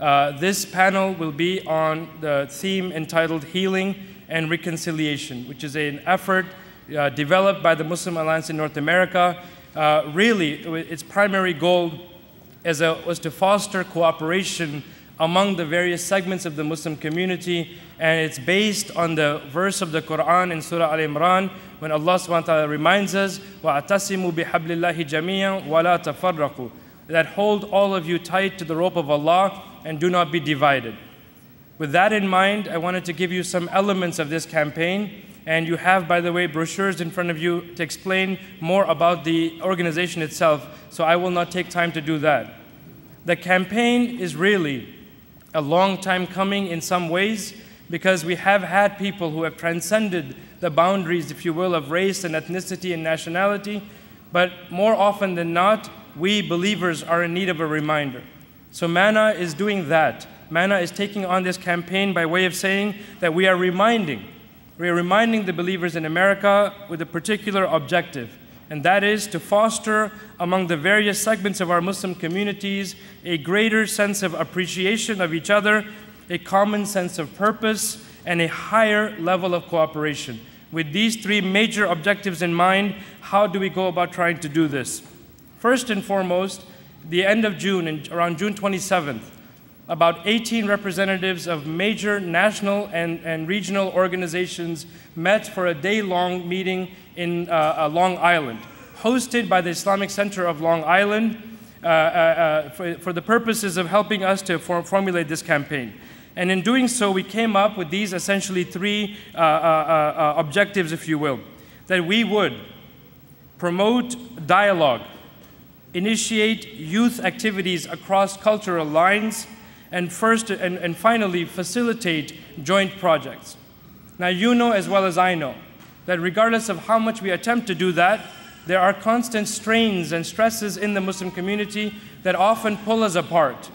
Uh, this panel will be on the theme entitled Healing and Reconciliation, which is an effort uh, developed by the Muslim Alliance in North America. Uh, really, its primary goal a, was to foster cooperation among the various segments of the Muslim community, and it's based on the verse of the Quran in Surah Al Imran when Allah subhanahu wa ta'ala reminds us, وَأَتَسِمُوا بِحَبْلِ اللَّهِ جَمِيعًا وَلَا تَفَرَّقُوا That hold all of you tight to the rope of Allah and do not be divided. With that in mind, I wanted to give you some elements of this campaign. And you have, by the way, brochures in front of you to explain more about the organization itself. So I will not take time to do that. The campaign is really a long time coming in some ways because we have had people who have transcended the boundaries, if you will, of race and ethnicity and nationality. But more often than not, we believers are in need of a reminder. So MANA is doing that. MANA is taking on this campaign by way of saying that we are reminding we are reminding the believers in America with a particular objective, and that is to foster among the various segments of our Muslim communities a greater sense of appreciation of each other, a common sense of purpose, and a higher level of cooperation. With these three major objectives in mind, how do we go about trying to do this? First and foremost, the end of June, around June 27th, about 18 representatives of major national and, and regional organizations met for a day long meeting in uh, uh, Long Island, hosted by the Islamic Center of Long Island uh, uh, uh for, for, the purposes of helping us to for formulate this campaign. And in doing so, we came up with these essentially three uh, objectives, if you will, that we would promote dialogue, initiate youth activities across cultural lines, and first and, and finally facilitate joint projects. Now you know as well as I know that regardless of how much we attempt to do that, there are constant strains and stresses in the Muslim community that often pull us apart,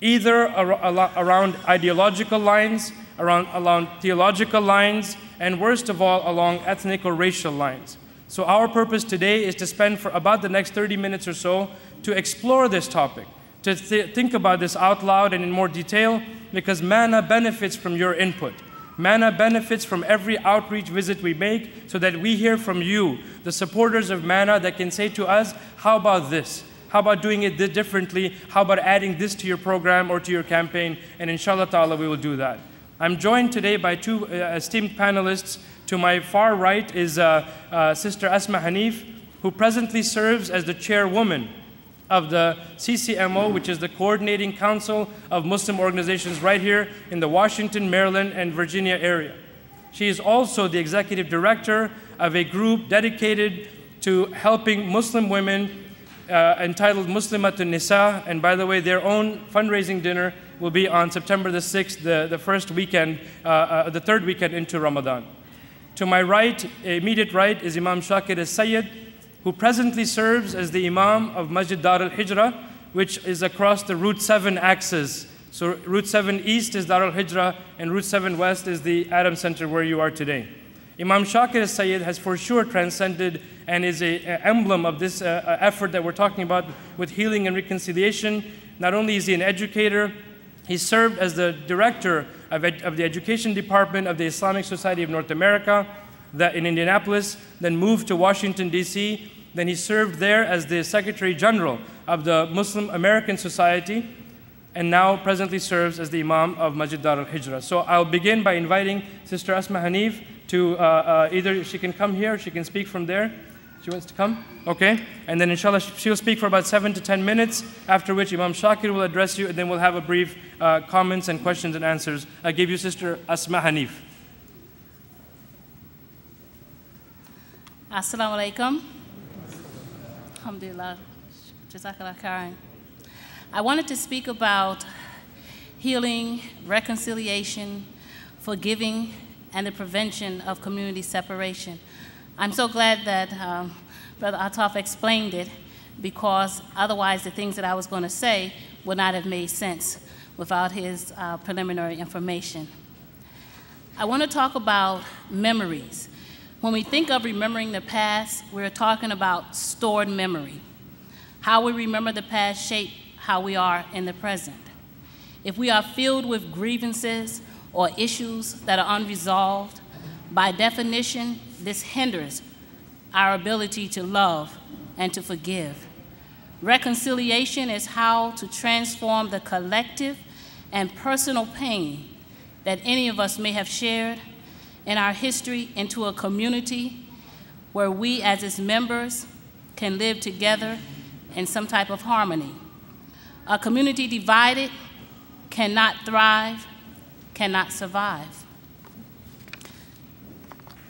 either ar around ideological lines, around, around theological lines, and worst of all, along ethnic or racial lines. So our purpose today is to spend for about the next 30 minutes or so to explore this topic, to th think about this out loud and in more detail because MANA benefits from your input. MANA benefits from every outreach visit we make so that we hear from you, the supporters of MANA, that can say to us, How about this? How about doing it differently? How about adding this to your program or to your campaign? And inshallah ta'ala, we will do that. I'm joined today by two uh, esteemed panelists. To my far right is uh, uh, Sister Asma Hanif, who presently serves as the chairwoman of the CCMO, which is the Coordinating Council of Muslim Organizations right here in the Washington, Maryland, and Virginia area. She is also the executive director of a group dedicated to helping Muslim women uh, entitled Muslimatun Nisa. And by the way, their own fundraising dinner will be on September the 6th, the, the first weekend, uh, uh, the third weekend into Ramadan. To my right, immediate right, is Imam Shaker Elsayed, who presently serves as the Imam of Masjid Dar al Hijrah, which is across the Route 7 axis. So, Route 7 East is Dar al Hijrah, and Route 7 West is the Adam Center where you are today. Imam Shaker Sayyid has for sure transcended and is an emblem of this uh, uh, effort that we're talking about with healing and reconciliation. Not only is he an educator, he served as the director of, of the education department of the Islamic Society of North America that in Indianapolis, then moved to Washington, D.C. Then he served there as the Secretary General of the Muslim American Society, and now presently serves as the Imam of Masjid Dar al Hijrah. So I'll begin by inviting Sister Asma Hanif to uh, uh, either she can come here, she can speak from there. She wants to come? Okay. And then inshallah, she'll speak for about seven to ten minutes, after which Imam Shaker will address you, and then we'll have a brief uh, comments and questions and answers. I give you Sister Asma Hanif. Assalamu alaikum. Alhamdulillah. Jazakallah. I wanted to speak about healing, reconciliation, forgiving, and the prevention of community separation. I'm so glad that um, Brother Altaf explained it because otherwise the things that I was going to say would not have made sense without his uh, preliminary information. I want to talk about memories when we think of remembering the past, we're talking about stored memory. How we remember the past shape how we are in the present. if we are filled with grievances or issues that are unresolved, by definition, this hinders our ability to love and to forgive. Reconciliation is how to transform the collective and personal pain that any of us may have shared in our history into a community where we, as its members, can live together in some type of harmony. A community divided cannot thrive, cannot survive.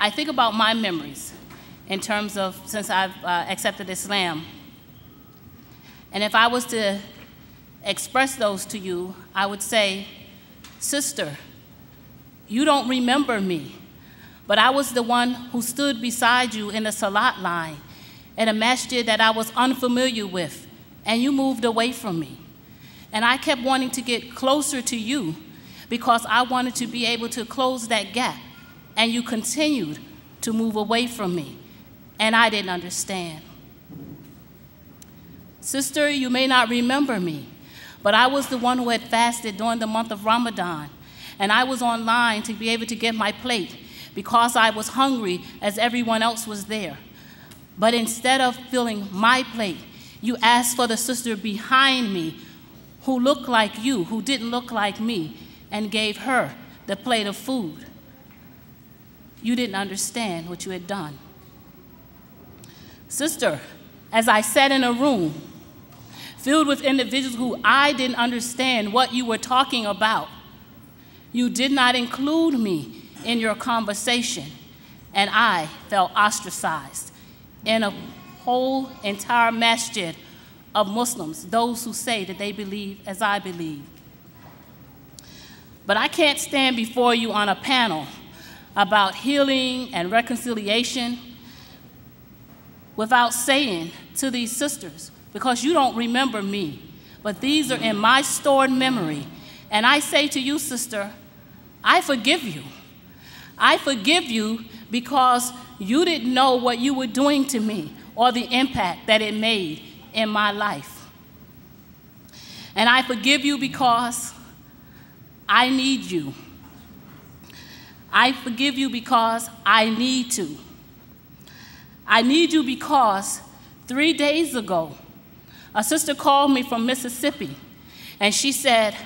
I think about my memories in terms of since I've uh, accepted Islam. And if I was to express those to you, I would say, Sister, you don't remember me, but I was the one who stood beside you in the salat line at a masjid that I was unfamiliar with, and you moved away from me. And I kept wanting to get closer to you because I wanted to be able to close that gap, and you continued to move away from me, and I didn't understand. Sister, you may not remember me, but I was the one who had fasted during the month of Ramadan, and I was online to be able to get my plate because I was hungry as everyone else was there. But instead of filling my plate, you asked for the sister behind me who looked like you, who didn't look like me, and gave her the plate of food. You didn't understand what you had done. Sister, as I sat in a room filled with individuals who I didn't understand what you were talking about, you did not include me in your conversation, and I felt ostracized in a whole entire masjid of Muslims, those who say that they believe as I believe. But I can't stand before you on a panel about healing and reconciliation without saying to these sisters, because you don't remember me, but these are in my stored memory. And I say to you, sister, I forgive you. I forgive you because you didn't know what you were doing to me or the impact that it made in my life. And I forgive you because I need you. I forgive you because I need to. I need you because three days ago, a sister called me from Mississippi and she said,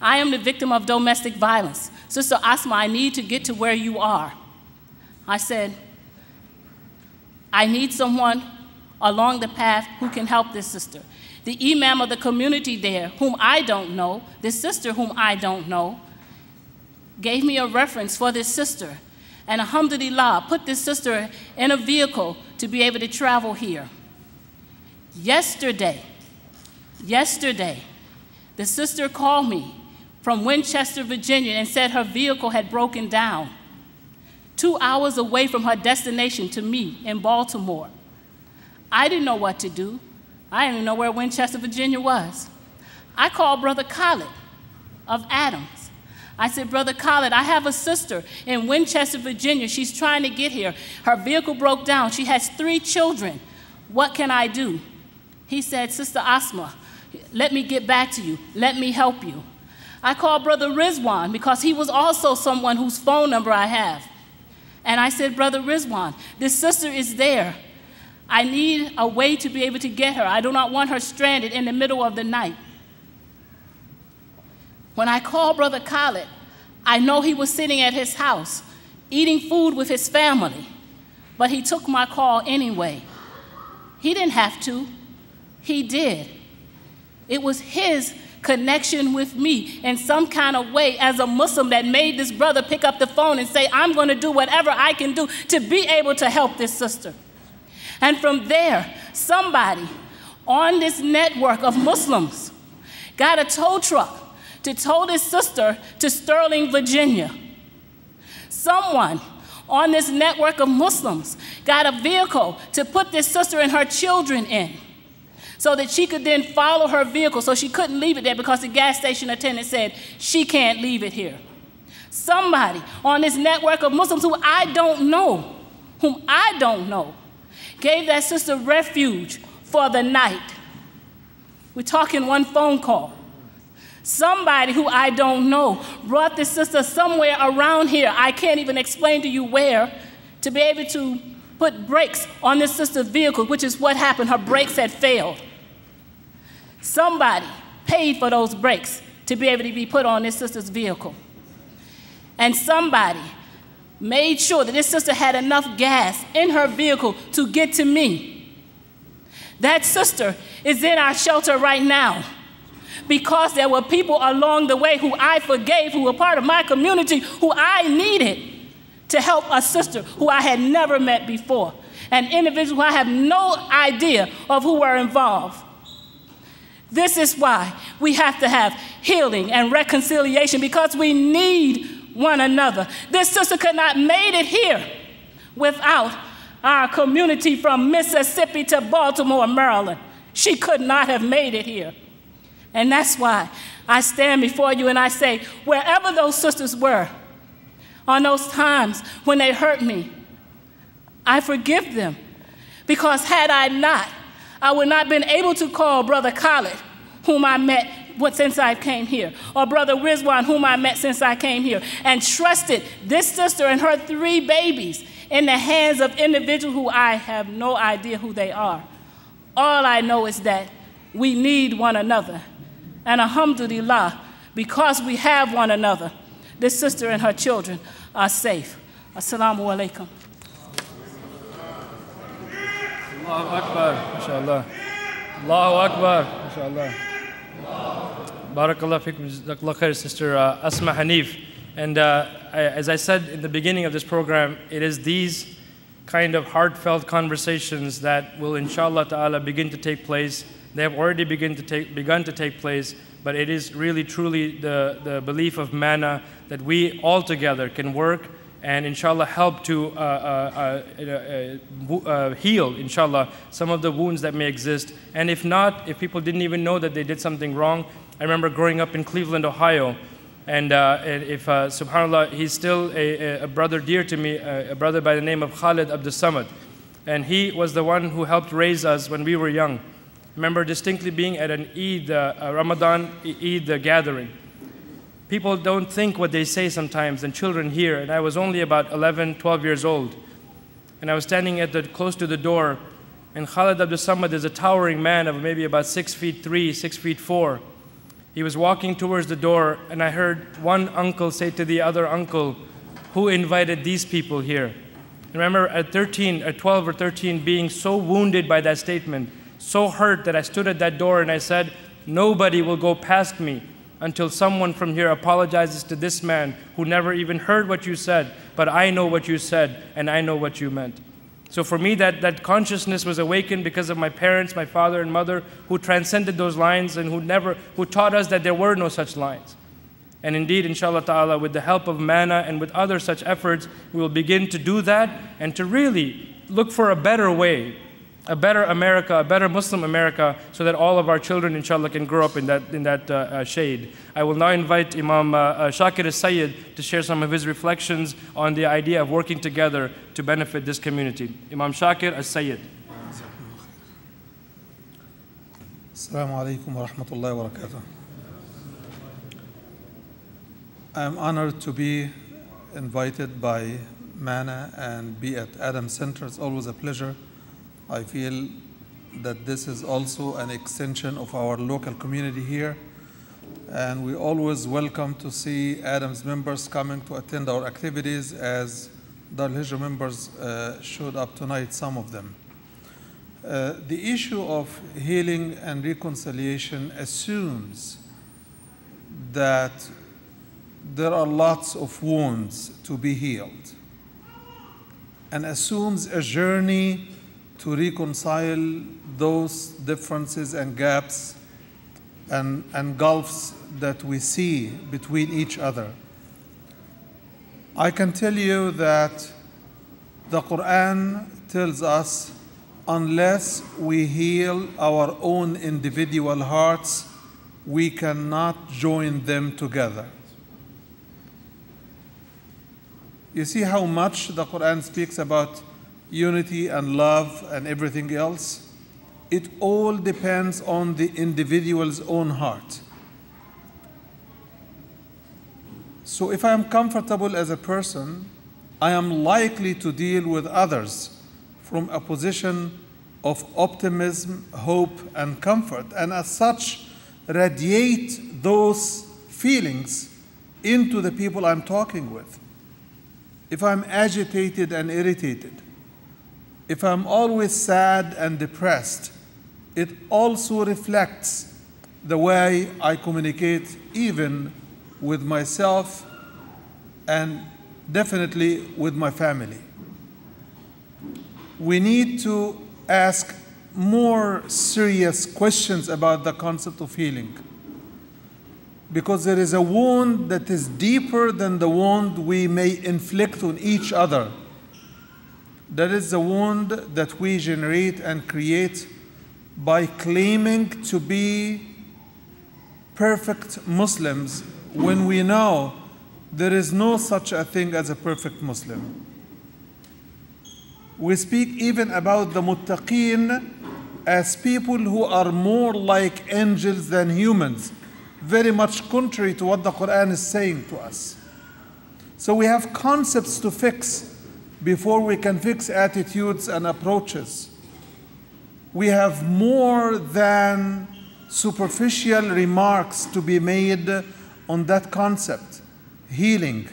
I am the victim of domestic violence. Sister Asma, I need to get to where you are. I said, I need someone along the path who can help this sister. The imam of the community there, whom I don't know, this sister whom I don't know, gave me a reference for this sister. And alhamdulillah, put this sister in a vehicle to be able to travel here. Yesterday, yesterday, the sister called me from Winchester, Virginia, and said her vehicle had broken down two hours away from her destination to me in Baltimore. I didn't know what to do. I didn't even know where Winchester, Virginia was. I called Brother Khaled of Adams. I said, Brother Khaled, I have a sister in Winchester, Virginia. She's trying to get here. Her vehicle broke down. She has three children. What can I do? He said, Sister Asma, let me get back to you. Let me help you. I called Brother Rizwan because he was also someone whose phone number I have. And I said, Brother Rizwan, this sister is there. I need a way to be able to get her. I do not want her stranded in the middle of the night. When I called Brother Khaled, I know he was sitting at his house eating food with his family, but he took my call anyway. He didn't have to, he did. It was his connection with me in some kind of way as a Muslim that made this brother pick up the phone and say, I'm going to do whatever I can do to be able to help this sister. And from there, somebody on this network of Muslims got a tow truck to tow his sister to Sterling, Virginia. Someone on this network of Muslims got a vehicle to put this sister and her children in so that she could then follow her vehicle so she couldn't leave it there because the gas station attendant said she can't leave it here. Somebody on this network of Muslims who I don't know, whom I don't know, gave that sister refuge for the night. We're talking one phone call. Somebody who I don't know brought this sister somewhere around here. I can't even explain to you where to be able to put brakes on this sister's vehicle, which is what happened. Her brakes had failed. Somebody paid for those brakes to be able to be put on this sister's vehicle. And somebody made sure that this sister had enough gas in her vehicle to get to me. That sister is in our shelter right now because there were people along the way who I forgave, who were part of my community, who I needed to help a sister who I had never met before, an individual who I have no idea of who were involved. This is why we have to have healing and reconciliation because we need one another. This sister could not made it here without our community from Mississippi to Baltimore, Maryland. She could not have made it here. And that's why I stand before you and I say, wherever those sisters were, on those times when they hurt me, I forgive them. Because had I not, I would not have been able to call Brother Khaled, whom I met since I came here, or Brother Rizwan, whom I met since I came here, and trusted this sister and her three babies in the hands of individuals who I have no idea who they are. All I know is that we need one another. And alhamdulillah, because we have one another, this sister and her children are safe. Assalamu alaikum. Allahu Akbar, mashallah. Allahu Akbar, mashallah. Barakallah fikum, Jazakallah khair, Sister uh, Asma Hanif. And uh, I, as I said in the beginning of this program, it is these kind of heartfelt conversations that will, inshallah ta'ala, begin to take place. They have already begin to take, begun to take place, but it is really, truly the, the belief of MANA that we all together can work and inshallah help to uh, uh, uh, uh, uh heal, inshallah, some of the wounds that may exist. And if not, if people didn't even know that they did something wrong, I remember growing up in Cleveland, Ohio, and, uh, if, subhanAllah, he's still a, a, brother dear to me, a brother by the name of Khalid Abdul Samad. And he was the one who helped raise us when we were young. Remember distinctly being at an Eid, a Ramadan Eid gathering people don't think what they say sometimes, and children hear. And I was only about 11, 12 years old. And I was standing at the, close to the door, and Khalid Abdul Samad is a towering man of maybe about six feet three, six feet four. He was walking towards the door, and I heard one uncle say to the other uncle, Who invited these people here? Remember at 13, at 12 or 13, being so wounded by that statement, so hurt that I stood at that door and I said, Nobody will go past me until someone from here apologizes to this man who never even heard what you said, but I know what you said and I know what you meant. So for me, that, that consciousness was awakened because of my parents, my father and mother, who transcended those lines and who never, who taught us that there were no such lines. And indeed, inshallah ta'ala, with the help of MANA and with other such efforts, we will begin to do that and to really look for a better way a better America, a better Muslim America, so that all of our children, inshallah, can grow up in that, in that uh, uh, shade. I will now invite Imam uh, uh Shaker Sayyid to share some of his reflections on the idea of working together to benefit this community. Imam Shaker Sayyid. Assalamu alaikum wa rahmatullahi wa barakatuh. I am honored to be invited by MANA and be at Adam Center. It's always a pleasure I feel that this is also an extension of our local community here. And we always welcome to see Adams members coming to attend our activities as Dar Hijra members uh, showed up tonight, some of them. Uh, the issue of healing and reconciliation assumes that there are lots of wounds to be healed and assumes a journey to reconcile those differences and gaps and, and gulfs that we see between each other. I can tell you that the Quran tells us unless we heal our own individual hearts, we cannot join them together. You see how much the Quran speaks about unity and love and everything else, it all depends on the individual's own heart. So if I am comfortable as a person, I am likely to deal with others from a position of optimism, hope, and comfort, and as such, radiate those feelings into the people I'm talking with. If I'm agitated and irritated, if I'm always sad and depressed, it also reflects the way I communicate, even with myself and definitely with my family. We need to ask more serious questions about the concept of healing because there is a wound that is deeper than the wound we may inflict on each other. That is the wound that we generate and create by claiming to be perfect Muslims when we know there is no such a thing as a perfect Muslim. We speak even about the muttaqeen as people who are more like angels than humans, very much contrary to what the Quran is saying to us. So we have concepts to fix before we can fix attitudes and approaches. We have more than superficial remarks to be made on that concept healing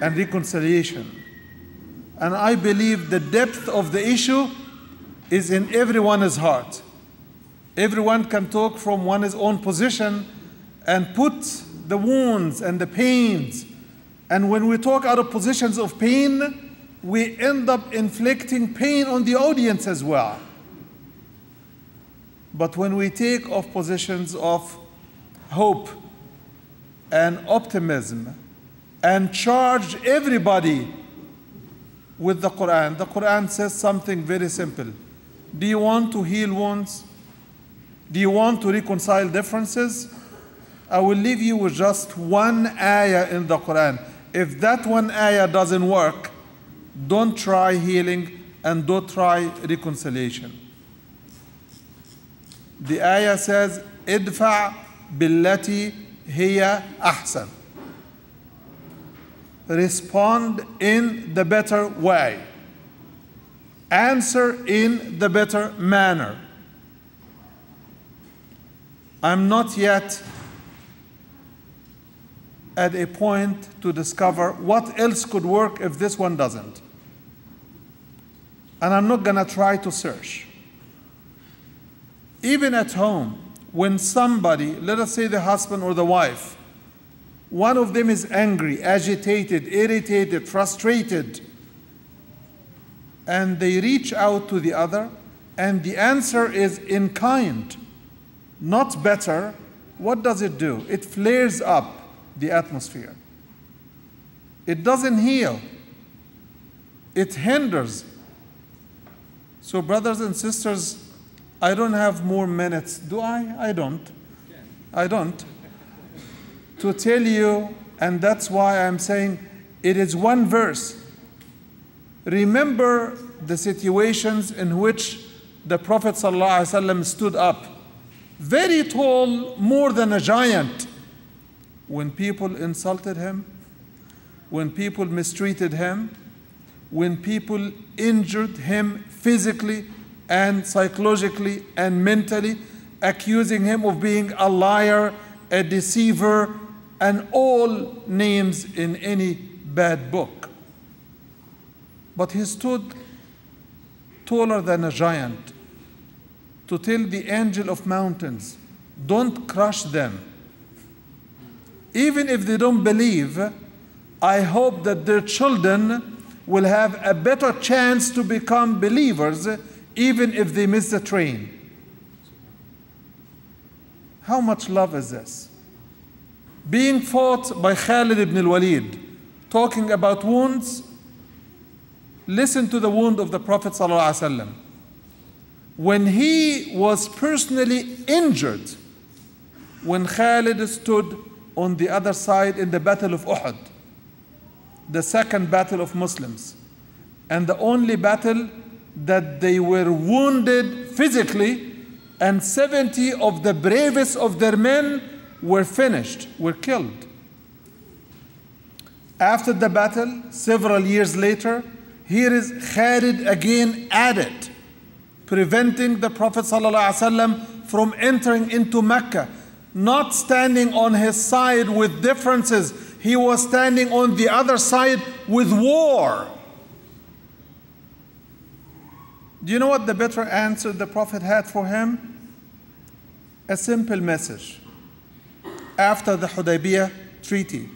and reconciliation. And I believe the depth of the issue is in everyone's heart. Everyone can talk from one's own position and put the wounds and the pains. And when we talk out of positions of pain, we end up inflicting pain on the audience as well. But when we take off positions of hope and optimism and charge everybody with the Quran, the Quran says something very simple. Do you want to heal wounds? Do you want to reconcile differences? I will leave you with just one ayah in the Quran. If that one ayah doesn't work, don't try healing and don't try reconciliation. The ayah says, ادفع بالتي هي أحسن. Respond in the better way. Answer in the better manner. I'm not yet at a point to discover what else could work if this one doesn't. And I'm not going to try to search. Even at home, when somebody, let us say the husband or the wife, one of them is angry, agitated, irritated, frustrated, and they reach out to the other, and the answer is in kind, not better, what does it do? It flares up the atmosphere. It doesn't heal, it hinders. So, brothers and sisters, I don't have more minutes. Do I? I don't. I don't. To tell you, and that's why I'm saying it is one verse. Remember the situations in which the Prophet ﷺ stood up, very tall, more than a giant, when people insulted him, when people mistreated him, when people injured him physically and psychologically and mentally, accusing him of being a liar, a deceiver, and all names in any bad book. But he stood taller than a giant to tell the angel of mountains, don't crush them. Even if they don't believe, I hope that their children will have a better chance to become believers even if they miss the train. How much love is this? Being fought by Khalid ibn al-Walid, talking about wounds, listen to the wound of the Prophet ﷺ. When he was personally injured, when Khalid stood on the other side in the Battle of Uhud, the second battle of Muslims, and the only battle that they were wounded physically, and 70 of the bravest of their men were finished, were killed. After the battle, several years later, here is Khalid again added, preventing the Prophet ﷺ from entering into Mecca, not standing on his side with differences. He was standing on the other side with war. Do you know what the better answer the Prophet had for him? A simple message. After the Hudaybiyah treaty,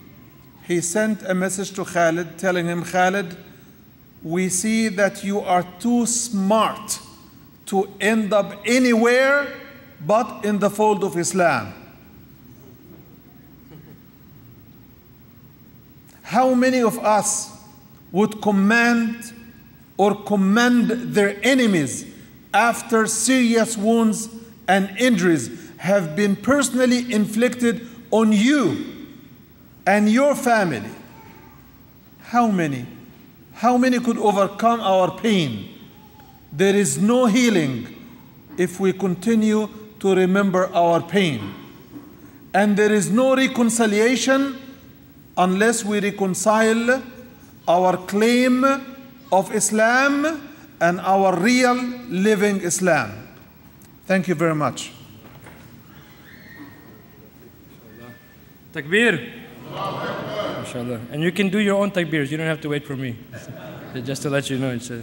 he sent a message to Khalid telling him, Khalid, we see that you are too smart to end up anywhere but in the fold of Islam. How many of us would command or commend their enemies after serious wounds and injuries have been personally inflicted on you and your family? How many? How many could overcome our pain? There is no healing if we continue to remember our pain. And there is no reconciliation unless we reconcile our claim of Islam and our real living Islam. Thank you very much. Takbir. MashaAllah. And you can do your own takbirs. You don't have to wait for me. Just to let you know. It's a,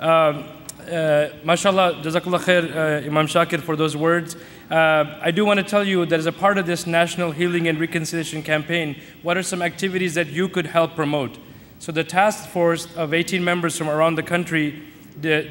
um, uh, mashallah, Jazakallah khair, uh, Imam Shaker, for those words. Uh, I do want to tell you that as a part of this National Healing and Reconciliation Campaign, what are some activities that you could help promote? So the task force of 18 members from around the country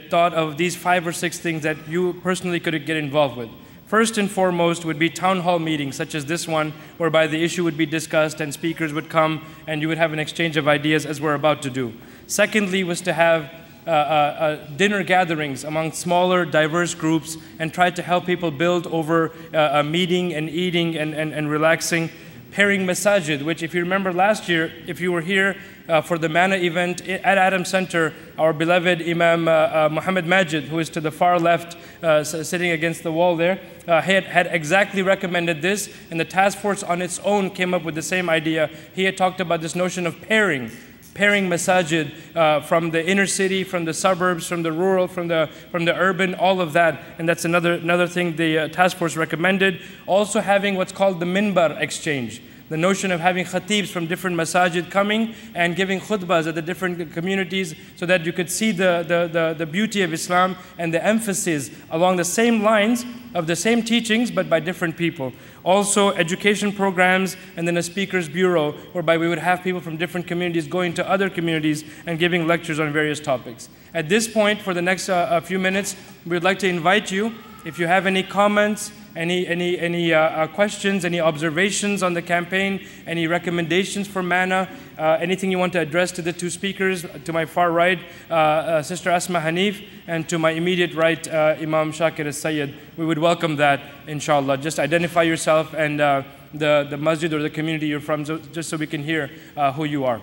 thought of these five or six things that you personally could get involved with. First and foremost would be town hall meetings, such as this one, whereby the issue would be discussed and speakers would come and you would have an exchange of ideas as we're about to do. Secondly, was to have uh, uh, uh, dinner gatherings among smaller, diverse groups and tried to help people build over uh, meeting and eating and, and, and relaxing. Pairing masajid, which, if you remember last year, if you were here uh, for the Mana event at Adam Center, our beloved Imam uh, uh, Mohamed Magid, who is to the far left, sitting against the wall there, had, had exactly recommended this, and the task force on its own came up with the same idea. He had talked about this notion of pairing pairing masajid uh, from the inner city, from the suburbs, from the rural, from the, from the urban, all of that. And that's another, another thing the uh, task force recommended. Also having what's called the minbar exchange the notion of having khatibs from different masajid coming and giving khutbahs at the different communities so that you could see the, the, the, the, beauty of Islam and the emphasis along the same lines of the same teachings but by different people. Also, education programs and then a speakers bureau whereby we would have people from different communities going to other communities and giving lectures on various topics. At this point, for the next uh, few minutes, we would like to invite you, if you have any comments, any, any, any uh, uh, questions, any observations on the campaign, any recommendations for MANA, uh, anything you want to address to the two speakers, to my far right, uh, uh, Sister Asma Hanif, and to my immediate right, uh, Imam Shaker Sayyid. We would welcome that, inshallah. Just identify yourself and the, the masjid or the community you're from, just so we can hear who you are.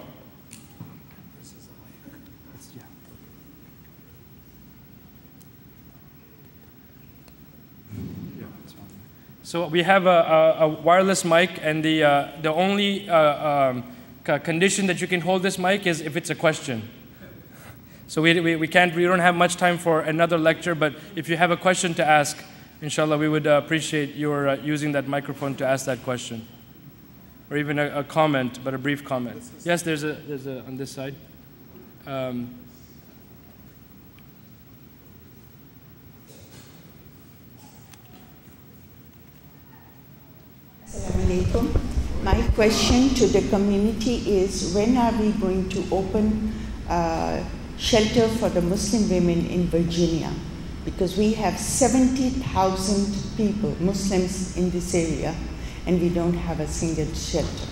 So we have a, a, a wireless mic, and the, uh, the only uh, um, condition that you can hold this mic is if it's a question. So we, we, we, can't, we don't have much time for another lecture, but if you have a question to ask, inshallah, we would uh, appreciate your uh, using that microphone to ask that question. Or even a, a comment, but a brief comment. Yes, there's a, there's a on this side. Um, alaikum. My question to the community is when are we going to open uh, shelter for the Muslim women in Virginia? Because we have 70,000 people, Muslims in this area, and we don't have a single shelter.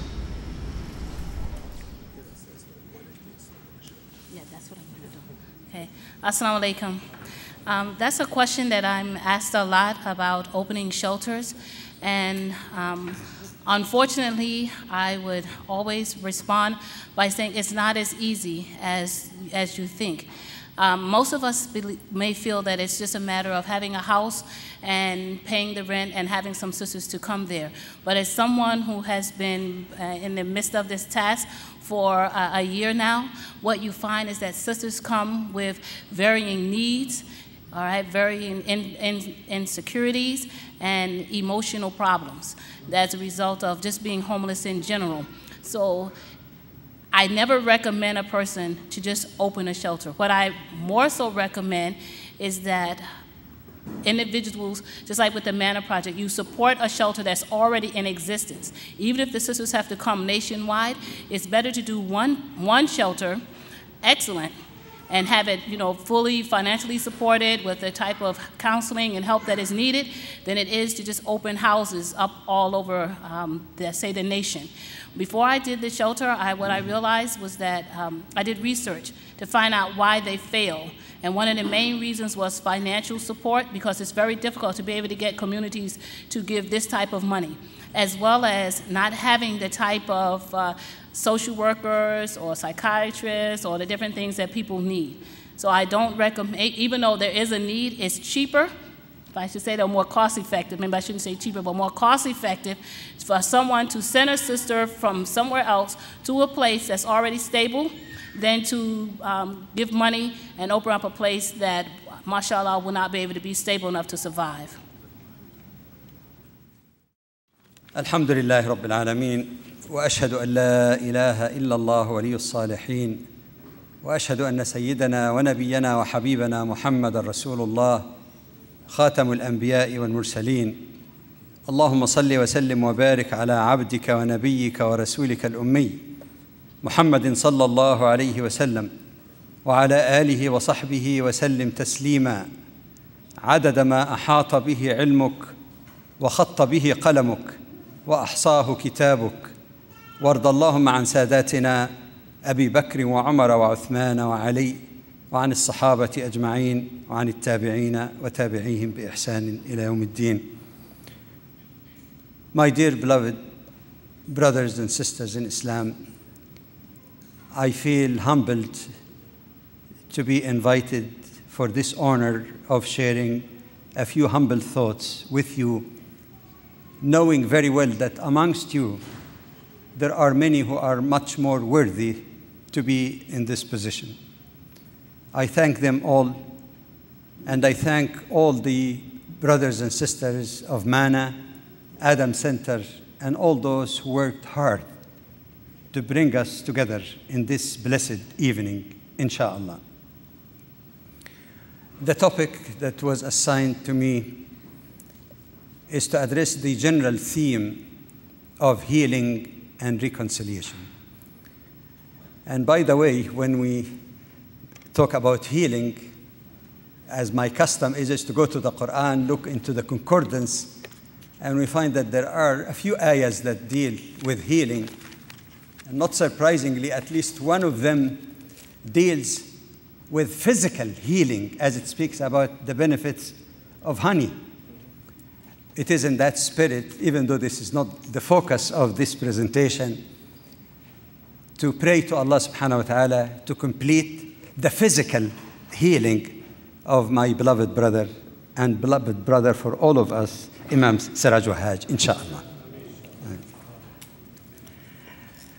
Yeah, that's what I'm going to do. Okay. Assalamu alaikum. Um, that's a question that I'm asked a lot about opening shelters. And um, unfortunately, I would always respond by saying it's not as easy as, as you think. Um, most of us may feel that it's just a matter of having a house and paying the rent and having some sisters to come there. But as someone who has been uh, in the midst of this task for uh, a year now, what you find is that sisters come with varying needs, all right, varying in, in, insecurities and emotional problems as a result of just being homeless in general. So I never recommend a person to just open a shelter. What I more so recommend is that individuals, just like with the MANA Project, you support a shelter that's already in existence. Even if the sisters have to come nationwide, it's better to do one, one shelter, excellent, and have it you know, fully financially supported with the type of counseling and help that is needed than it is to just open houses up all over, um, the, say, the nation. Before I did the shelter, I, what I realized was that um, I did research to find out why they fail. And one of the main reasons was financial support because it's very difficult to be able to get communities to give this type of money, as well as not having the type of uh, social workers or psychiatrists or the different things that people need. So I don't recommend, even though there is a need, it's cheaper. If I should say they're more cost effective, maybe I shouldn't say cheaper, but more cost effective for someone to send a sister from somewhere else to a place that's already stable than to um, give money and open up a place that, mashallah, will not be able to be stable enough to survive. Alhamdulillah Rabbil Alameen. وأشهد أن لا إله إلا الله ولي الصالحين وأشهد أن سيدنا ونبينا وحبيبنا محمد رسول الله خاتم الأنبياء والمرسلين. اللهم صل وسلم وبارك على عبدك ونبيك ورسولك الأمي محمد صلى الله عليه وسلم وعلى آله وصحبه وسلم تسليما. عدد ما أحاط به علمك وخط به قلمك وأحصاه كتابك. وارض اللهم عن ساداتنا ابي بكر وعمر وعثمان وعلي وعن الصحابه اجمعين وعن التابعين وتابعيهم باحسان إلى يوم الدين My dear beloved brothers and sisters in Islam, I feel humbled to be invited for this honor of sharing a few humble thoughts with you, knowing very well that amongst you there are many who are much more worthy to be in this position. I thank them all, and I thank all the brothers and sisters of Mana, Adam Center, and all those who worked hard to bring us together in this blessed evening, inshallah. The topic that was assigned to me is to address the general theme of healing and reconciliation. And by the way, when we talk about healing, as my custom is, is to go to the Quran, look into the concordance, and we find that there are a few ayahs that deal with healing. And not surprisingly, at least one of them deals with physical healing as it speaks about the benefits of honey. It is in that spirit, even though this is not the focus of this presentation, to pray to Allah subhanahu wa ta'ala to complete the physical healing of my beloved brother and beloved brother for all of us, Imam Siraj Wahhaj, inshallah.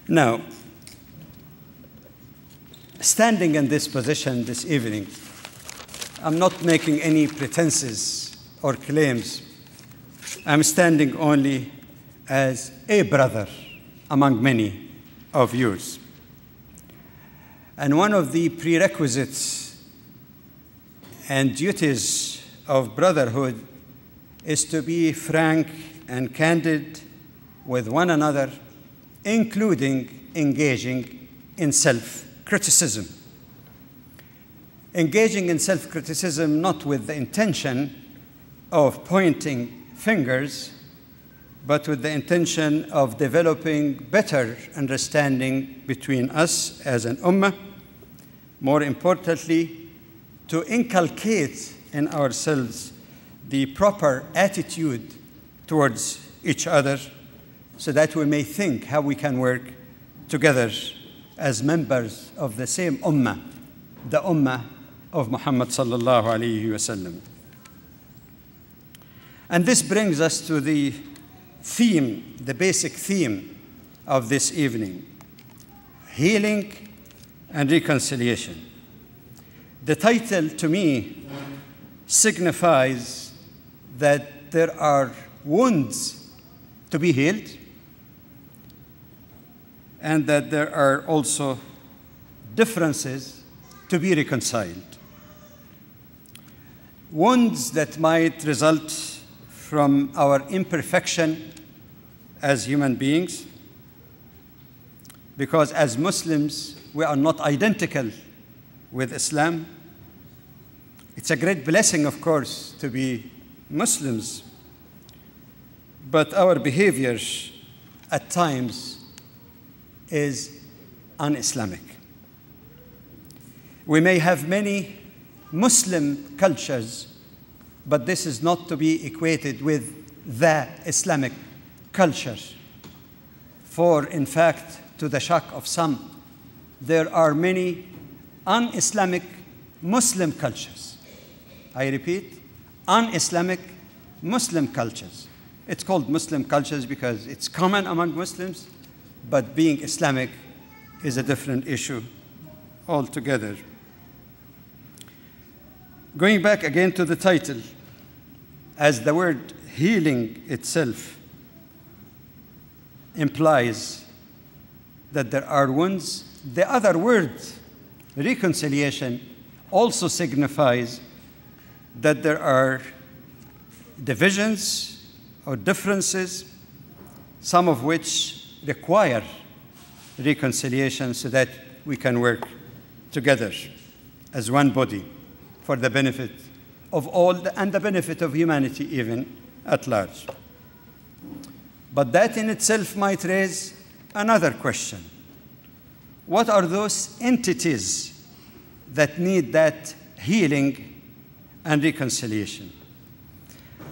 Now, standing in this position this evening, I'm not making any pretenses or claims. I'm standing only as a brother among many of yours. And one of the prerequisites and duties of brotherhood is to be frank and candid with one another, including engaging in self criticism. Engaging in self criticism not with the intention of pointing fingers, but with the intention of developing better understanding between us as an ummah. More importantly, to inculcate in ourselves the proper attitude towards each other so that we may think how we can work together as members of the same ummah, the ummah of Muhammad sallallahu alayhi wasallam. And this brings us to the theme, the basic theme of this evening healing and reconciliation. The title to me signifies that there are wounds to be healed and that there are also differences to be reconciled. Wounds that might result from our imperfection as human beings, because as Muslims, we are not identical with Islam. It's a great blessing, of course, to be Muslims, but our behavior at times is un Islamic. We may have many Muslim cultures, but this is not to be equated with the Islamic culture. For, in fact, to the shock of some, there are many un Islamic Muslim cultures. I repeat, un Islamic Muslim cultures. It's called Muslim cultures because it's common among Muslims, but being Islamic is a different issue altogether. Going back again to the title, as the word healing itself implies that there are wounds, the other word, reconciliation, also signifies that there are divisions or differences, some of which require reconciliation so that we can work together as one body for the benefit of all and the benefit of humanity, even at large. But that in itself might raise another question What are those entities that need that healing and reconciliation?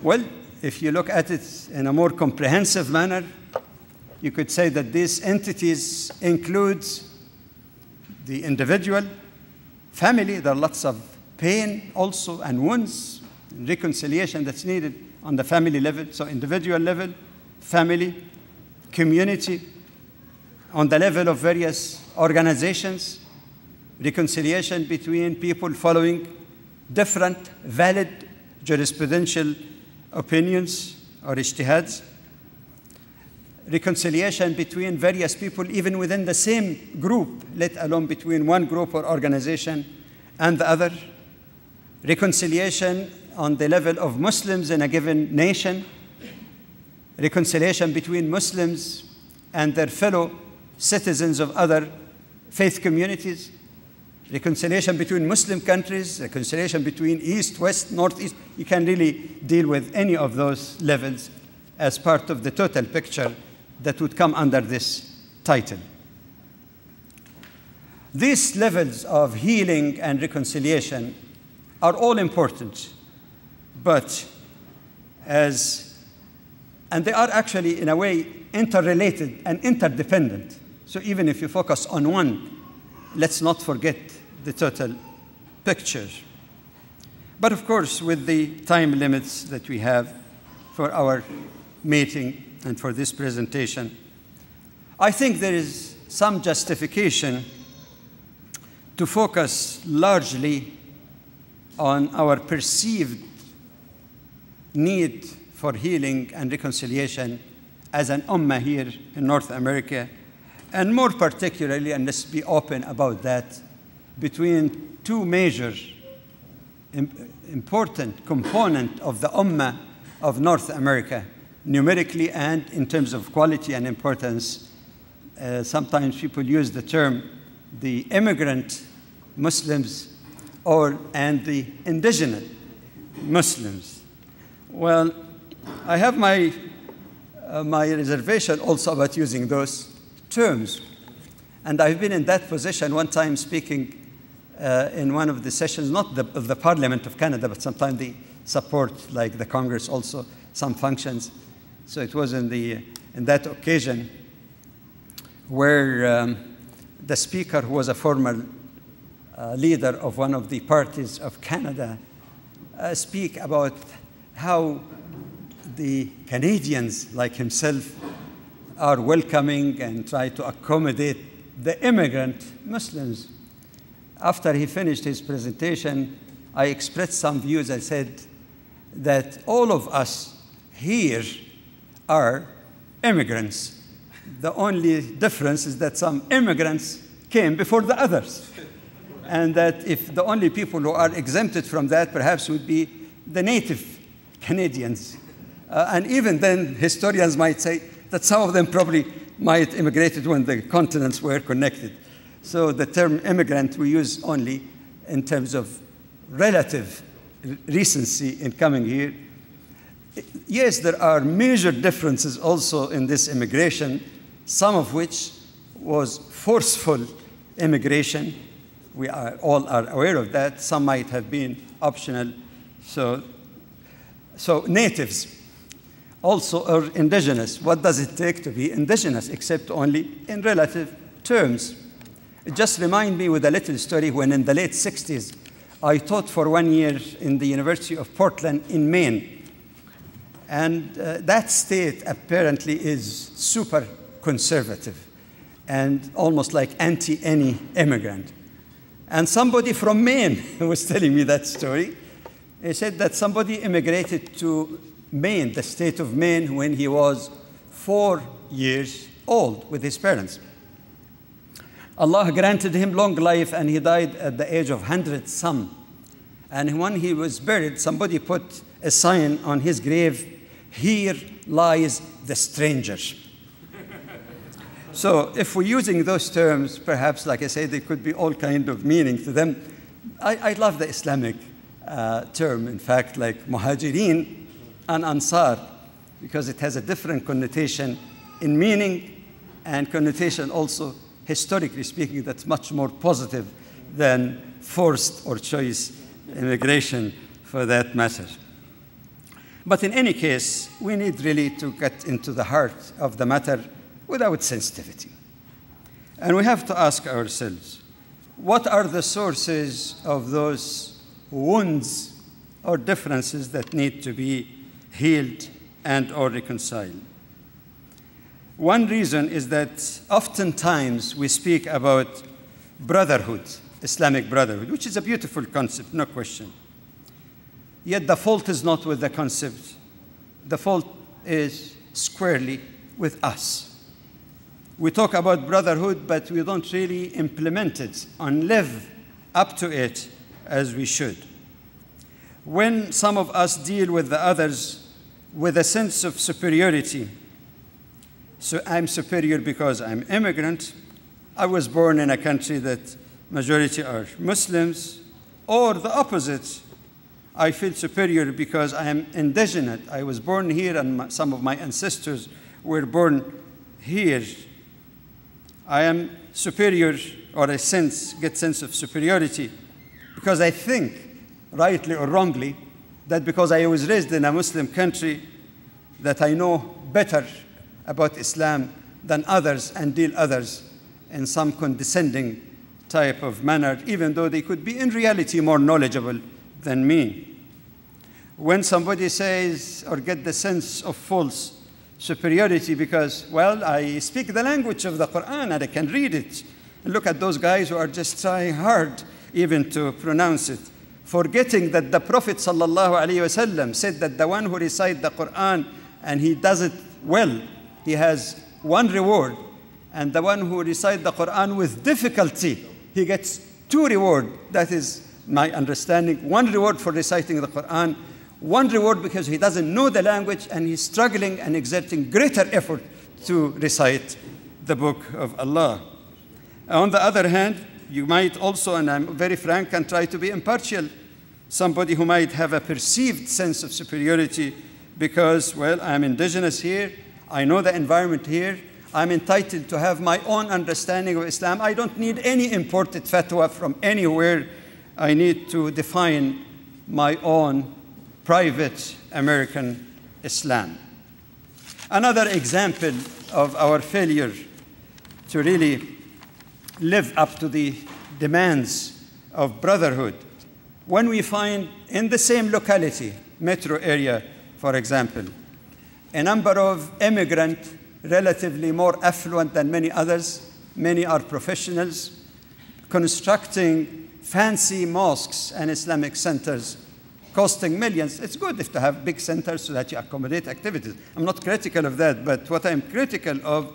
Well, if you look at it in a more comprehensive manner, you could say that these entities include the individual, family, there are lots of pain also and wounds, reconciliation that's needed on the family level, so individual level, family, community, on the level of various organizations, reconciliation between people following different valid jurisprudential opinions or ijtihads, reconciliation between various people, even within the same group, let alone between one group or organization and the other, reconciliation on the level of Muslims in a given nation, reconciliation between Muslims and their fellow citizens of other faith communities, reconciliation between Muslim countries, reconciliation between East, West, Northeast. You can really deal with any of those levels as part of the total picture that would come under this title. These levels of healing and reconciliation are all important, but as, and they are actually, in a way, interrelated and interdependent. So even if you focus on one, let's not forget the total picture. But of course, with the time limits that we have for our meeting and for this presentation, I think there is some justification to focus largely on our perceived need for healing and reconciliation as an ummah here in North America, and more particularly, and let's be open about that, between two major important component of the ummah of North America, numerically and in terms of quality and importance. Uh, sometimes people use the term the immigrant Muslims or and the indigenous Muslims. Well, I have my uh, my reservation also about using those terms, and I've been in that position one time speaking uh, in one of the sessions, not the, the Parliament of Canada, but sometimes they support, like the Congress, also some functions. So it was in the in that occasion where um, the speaker, who was a former leader of one of the parties of Canada, uh, speak about how the Canadians, like himself, are welcoming and try to accommodate the immigrant Muslims. After he finished his presentation, I expressed some views. I said that all of us here are immigrants. The only difference is that some immigrants came before the others. And that if the only people who are exempted from that perhaps would be the native Canadians. Uh, and even then, historians might say that some of them probably might have immigrated when the continents were connected. So the term immigrant we use only in terms of relative recency in coming here. Yes, there are major differences also in this immigration, some of which was forceful immigration. We are, all are aware of that. Some might have been optional. So, so natives also are indigenous. What does it take to be indigenous, except only in relative terms? It just remind me with a little story when in the late 60s, I taught for one year in the University of Portland in Maine. And uh, that state apparently is super conservative and almost like anti any immigrant. And somebody from Maine was telling me that story. He said that somebody immigrated to Maine, the state of Maine, when he was four years old with his parents. Allah granted him long life and he died at the age of 100 some. And when he was buried, somebody put a sign on his grave Here lies the stranger. So, if we're using those terms, perhaps, like I said, there could be all kind of meaning to them. I, I love the Islamic uh, term, in fact, like muhajirin and ansar, because it has a different connotation in meaning and connotation also historically speaking, that's much more positive than forced or choice immigration for that matter. But in any case, we need really to get into the heart of the matter without sensitivity. And we have to ask ourselves what are the sources of those wounds or differences that need to be healed and or reconciled? One reason is that oftentimes we speak about brotherhood, Islamic brotherhood, which is a beautiful concept, no question. Yet the fault is not with the concept, the fault is squarely with us. We talk about brotherhood, but we don't really implement it and live up to it as we should. When some of us deal with the others with a sense of superiority, so I'm superior because I'm immigrant. I was born in a country that majority are Muslims, or the opposite. I feel superior because I am indigenous. I was born here, and some of my ancestors were born here. I am superior, or I sense, get sense of superiority, because I think, rightly or wrongly, that because I was raised in a Muslim country, that I know better about Islam than others and deal others in some condescending type of manner, even though they could be in reality more knowledgeable than me. When somebody says or get the sense of false superiority because, well, I speak the language of the Quran and I can read it. And look at those guys who are just trying hard even to pronounce it, forgetting that the Prophet ﷺ said that the one who recites the Quran and he does it well, he has one reward. And the one who recites the Quran with difficulty, he gets two reward. That is my understanding. One reward for reciting the Quran, one reward because he doesn't know the language and he's struggling and exerting greater effort to recite the book of Allah. On the other hand, you might also, and I'm very frank and try to be impartial, somebody who might have a perceived sense of superiority because, well, I'm indigenous here, I know the environment here. I'm entitled to have my own understanding of Islam. I don't need any imported fatwa from anywhere. I need to define my own private American Islam. Another example of our failure to really live up to the demands of brotherhood. When we find in the same locality, metro area, for example, a number of immigrant, relatively more affluent than many others, many are professionals, constructing fancy mosques and Islamic centers costing millions. It's good if to have big centers so that you accommodate activities. I'm not critical of that, but what I'm critical of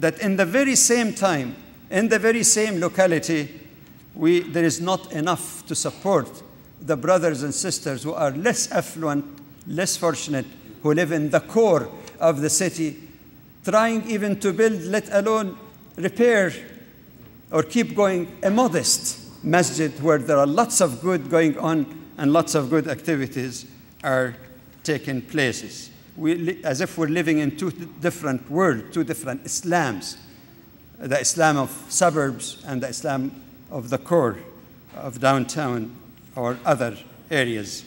that in the very same time, in the very same locality, we, there is not enough to support the brothers and sisters who are less affluent, less fortunate, who live in the core of the city, trying even to build, let alone repair or keep going a modest masjid where there are lots of good going on and lots of good activities are taking places. We, as if we're living in two different worlds, two different Islams the Islam of suburbs and the Islam of the core of downtown or other areas.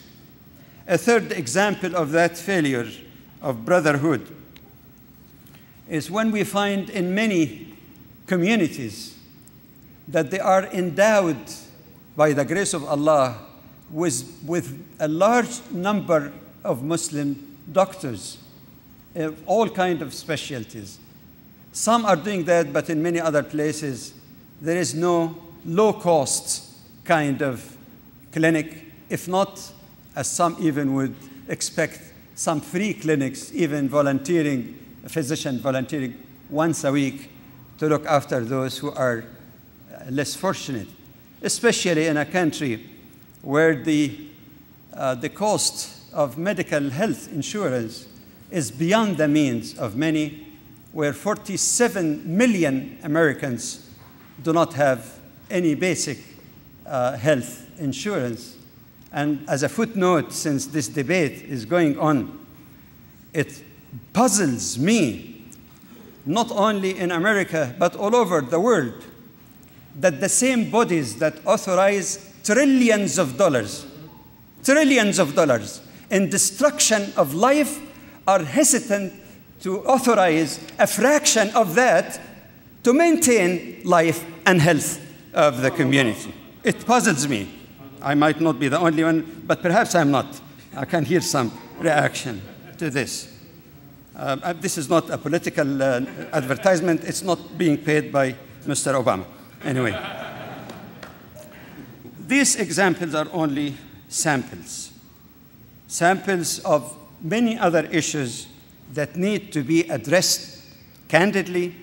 A third example of that failure of brotherhood is when we find in many communities that they are endowed by the grace of Allah with, with a large number of Muslim doctors, uh, all kind of specialties. Some are doing that, but in many other places, there is no low cost kind of clinic, if not, as some even would expect, some free clinics, even volunteering, a physician volunteering once a week to look after those who are less fortunate, especially in a country where the, uh, the cost of medical health insurance is beyond the means of many, where 47 million Americans do not have any basic uh, health insurance. And as a footnote, since this debate is going on, it puzzles me, not only in America, but all over the world, that the same bodies that authorize trillions of dollars, trillions of dollars in destruction of life are hesitant to authorize a fraction of that to maintain life and health of the community. It puzzles me. I might not be the only one, but perhaps I'm not. I can hear some reaction to this. Uh, this is not a political uh, advertisement. It's not being paid by Mr. Obama. Anyway, these examples are only samples, samples of many other issues that need to be addressed candidly,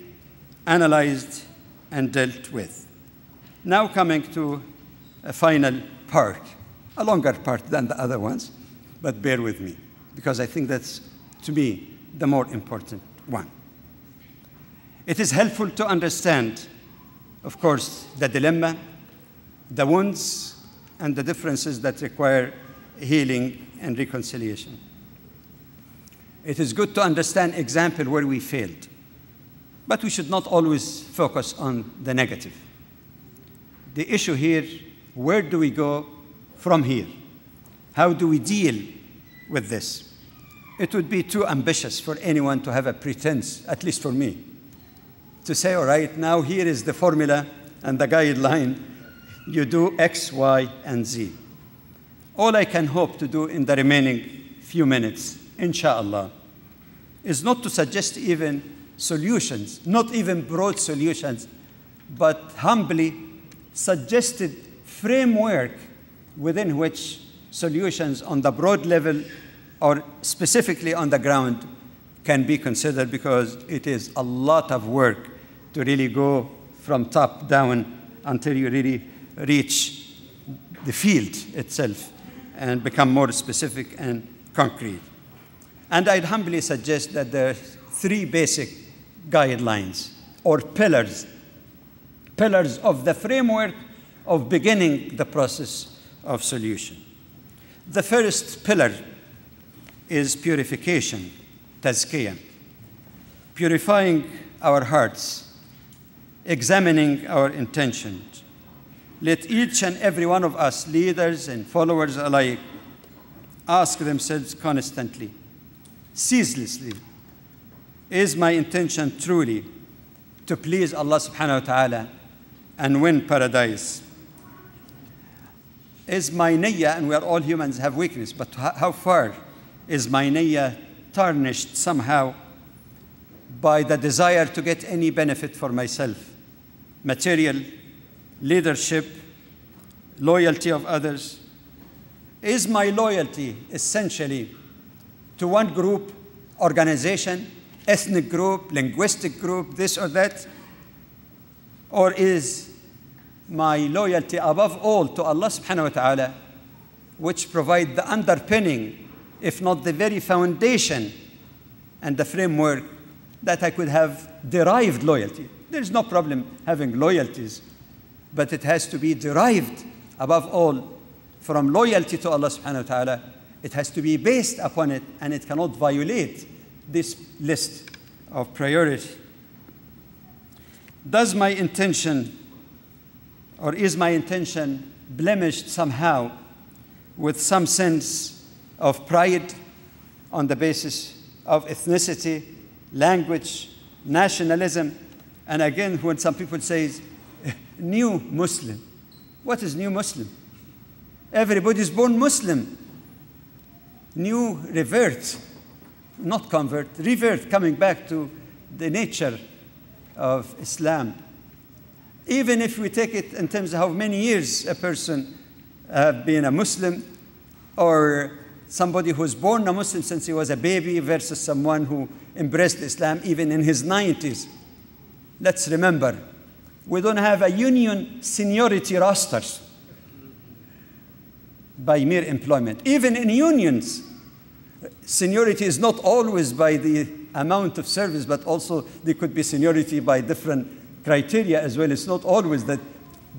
analyzed, and dealt with. Now, coming to a final part, a longer part than the other ones, but bear with me, because I think that's, to me, the more important one. It is helpful to understand of course, the dilemma, the wounds, and the differences that require healing and reconciliation. It is good to understand example where we failed, but we should not always focus on the negative. The issue here, where do we go from here? How do we deal with this? It would be too ambitious for anyone to have a pretense, at least for me, to say, all right, now here is the formula and the guideline. You do X, Y, and Z. All I can hope to do in the remaining few minutes, inshallah, is not to suggest even solutions, not even broad solutions, but humbly suggested framework within which solutions on the broad level or specifically on the ground can be considered because it is a lot of work to really go from top down until you really reach the field itself and become more specific and concrete. And I'd humbly suggest that there are three basic guidelines or pillars, pillars of the framework of beginning the process of solution. The first pillar is purification, tazkiyah, purifying our hearts examining our intentions. Let each and every one of us, leaders and followers alike, ask themselves constantly, ceaselessly, is my intention truly to please Allah subhanahu wa ta'ala and win paradise? is my niyyah, and we are all humans, have weakness, but how, far is my niyyah tarnished somehow by the desire to get any benefit for myself? Material, leadership, loyalty of others. Is my loyalty essentially to one group, organization, ethnic group, linguistic group, this or that? Or is my loyalty above all to Allah subhanahu wa ta'ala, which provide the underpinning, if not the very foundation and the framework that I could have derived loyalty. There's no problem having loyalties, but it has to be derived above all from loyalty to Allah subhanahu wa ta'ala. It has to be based upon it and it cannot violate this list of priority. Does my intention or is my intention blemished somehow with some sense of pride on the basis of ethnicity, language, nationalism? And again, when some people say new Muslim, what is new Muslim? Everybody is born Muslim. New revert, not convert, revert, coming back to the nature of Islam. Even if we take it in terms of how many years a person have been a Muslim, or somebody who's born a Muslim since he was a baby versus someone who embraced Islam even in his 90s. Let's remember, we don't have a union seniority rosters by mere employment. Even in unions, seniority is not always by the amount of service, but also there could be seniority by different criteria as well. It's not always that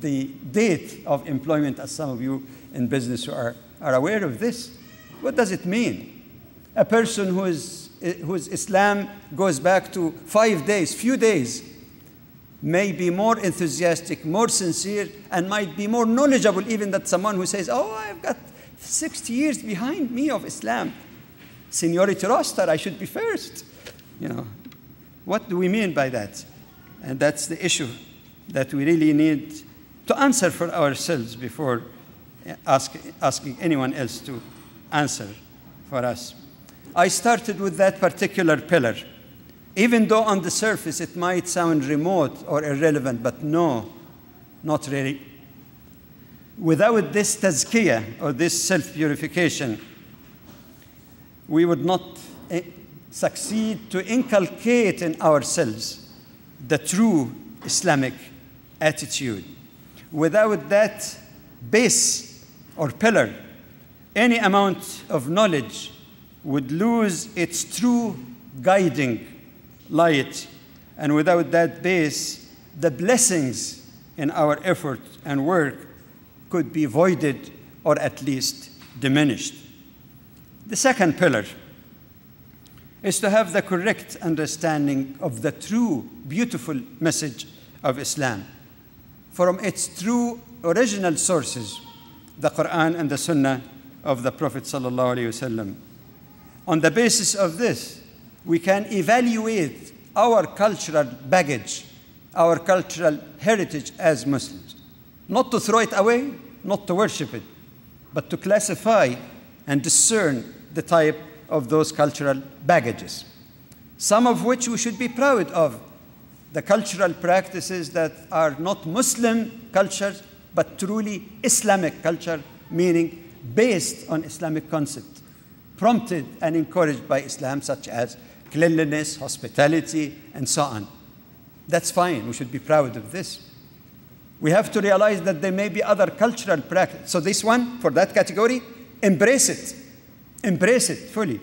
the date of employment, as some of you in business are, are aware of this. What does it mean? A person who is, whose Islam goes back to five days, few days, may be more enthusiastic, more sincere, and might be more knowledgeable even than someone who says, Oh, I've got 60 years behind me of Islam. Seniority roster, I should be first. You know, what do we mean by that? And that's the issue that we really need to answer for ourselves before ask, asking anyone else to answer for us. I started with that particular pillar. Even though on the surface it might sound remote or irrelevant, but no, not really. Without this tazkiyah or this self purification, we would not eh, succeed to inculcate in ourselves the true Islamic attitude. Without that base or pillar, any amount of knowledge would lose its true guiding light. And without that base, the blessings in our effort and work could be voided or at least diminished. The second pillar is to have the correct understanding of the true, beautiful message of Islam from its true original sources, the Quran and the Sunnah of the Prophet. ﷺ. On the basis of this, we can evaluate our cultural baggage, our cultural heritage as Muslims. Not to throw it away, not to worship it, but to classify and discern the type of those cultural baggages, some of which we should be proud of. The cultural practices that are not Muslim cultures, but truly Islamic culture, meaning based on Islamic concept, prompted and encouraged by Islam, such as cleanliness, hospitality, and so on. That's fine. We should be proud of this. We have to realize that there may be other cultural practices. So, this one, for that category, embrace it embrace it fully.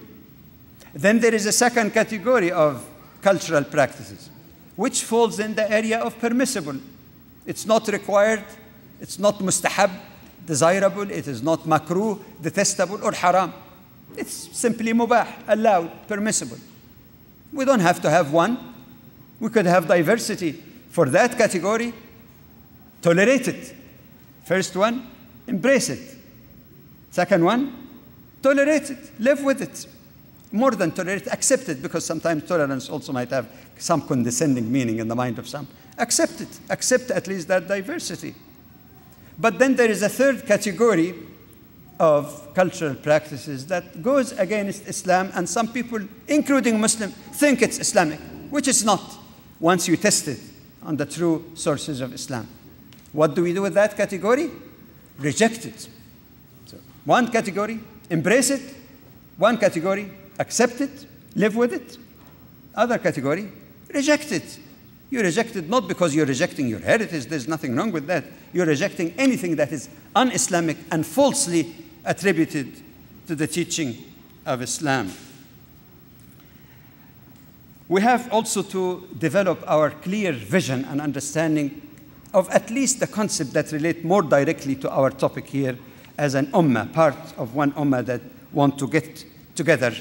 Then there is a second category of cultural practices, which falls in the area of permissible. It's not required, it's not mustahab, desirable, it is not makruh, detestable, or haram. It's simply mubah, allowed, permissible. We don't have to have one. We could have diversity. For that category, tolerate it. First one, embrace it. Second one, Tolerate it, live with it. More than tolerate, accept it, because sometimes tolerance also might have some condescending meaning in the mind of some. Accept it, accept at least that diversity. But then there is a third category of cultural practices that goes against Islam, and some people, including Muslims, think it's Islamic, which is not once you test it on the true sources of Islam. What do we do with that category? Reject it. So, one category, embrace it. One category, accept it, live with it. Other category, reject it. You reject it not because you're rejecting your heritage, there's nothing wrong with that. You're rejecting anything that is un Islamic and falsely attributed to the teaching of Islam. We have also to develop our clear vision and understanding of at least the concept that relate more directly to our topic here as an ummah, part of one ummah that want to get together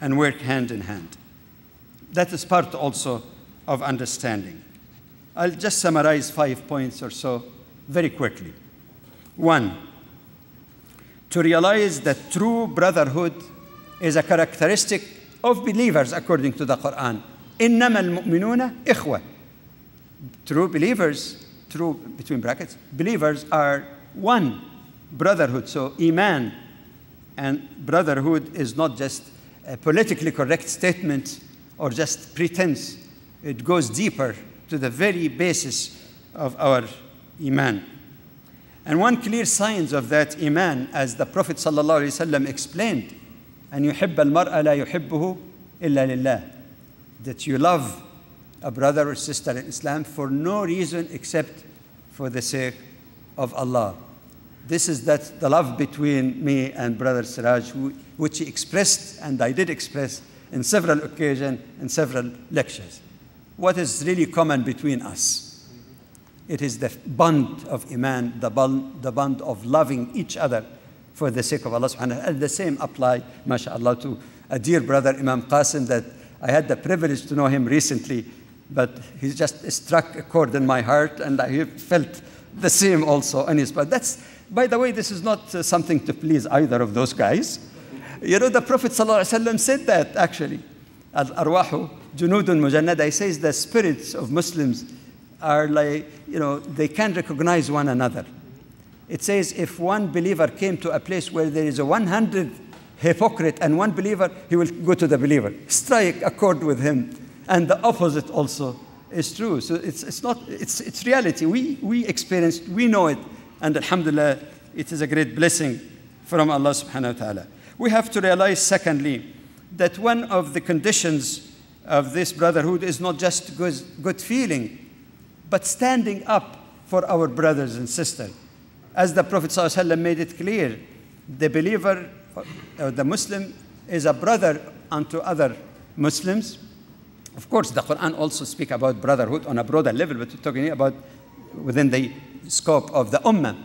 and work hand in hand. That is part also of understanding. I'll just summarize five points or so very quickly. One, to realize that true brotherhood is a characteristic of believers according to the Quran. إنما المؤمنون إخوة. True believers, true between brackets, believers are one brotherhood. So Iman and brotherhood is not just a politically correct statement or just pretense. It goes deeper to the very basis of our Iman. And one clear signs of that Iman, as the Prophet ﷺ explained, أن يحب المرء لا يحبه إلا لله that you love a brother or sister in Islam for no reason except for the sake of Allah. This is that the love between me and brother Siraj, which he expressed and I did express in several occasions in several lectures. What is really common between us? It is the bond of Iman, the bond, the bond of loving each other for the sake of Allah subhanahu wa ta'ala. And the same apply, mashallah, to a dear brother Imam Qasim that I had the privilege to know him recently, but he just struck a chord in my heart, and I felt the same also in his But That's, by the way, this is not uh, something to please either of those guys. You know, the Prophet ﷺ said that actually. Al-arwahu junudun mujannada. He says the spirits of Muslims are like, you know, they can't recognize one another. It says if one believer came to a place where there is a 100 hypocrite and one believer, he will go to the believer, strike a chord with him. And the opposite also is true. So it's, it's not, it's, it's reality. We, we experience, we know it. And alhamdulillah, it is a great blessing from Allah subhanahu wa ta'ala. We have to realize, secondly, that one of the conditions of this brotherhood is not just good, good feeling, but standing up for our brothers and sisters. As the Prophet ﷺ made it clear, the believer uh, the Muslim is a brother unto other Muslims. Of course, the Quran also speaks about brotherhood on a broader level, but we're talking about within the scope of the Ummah.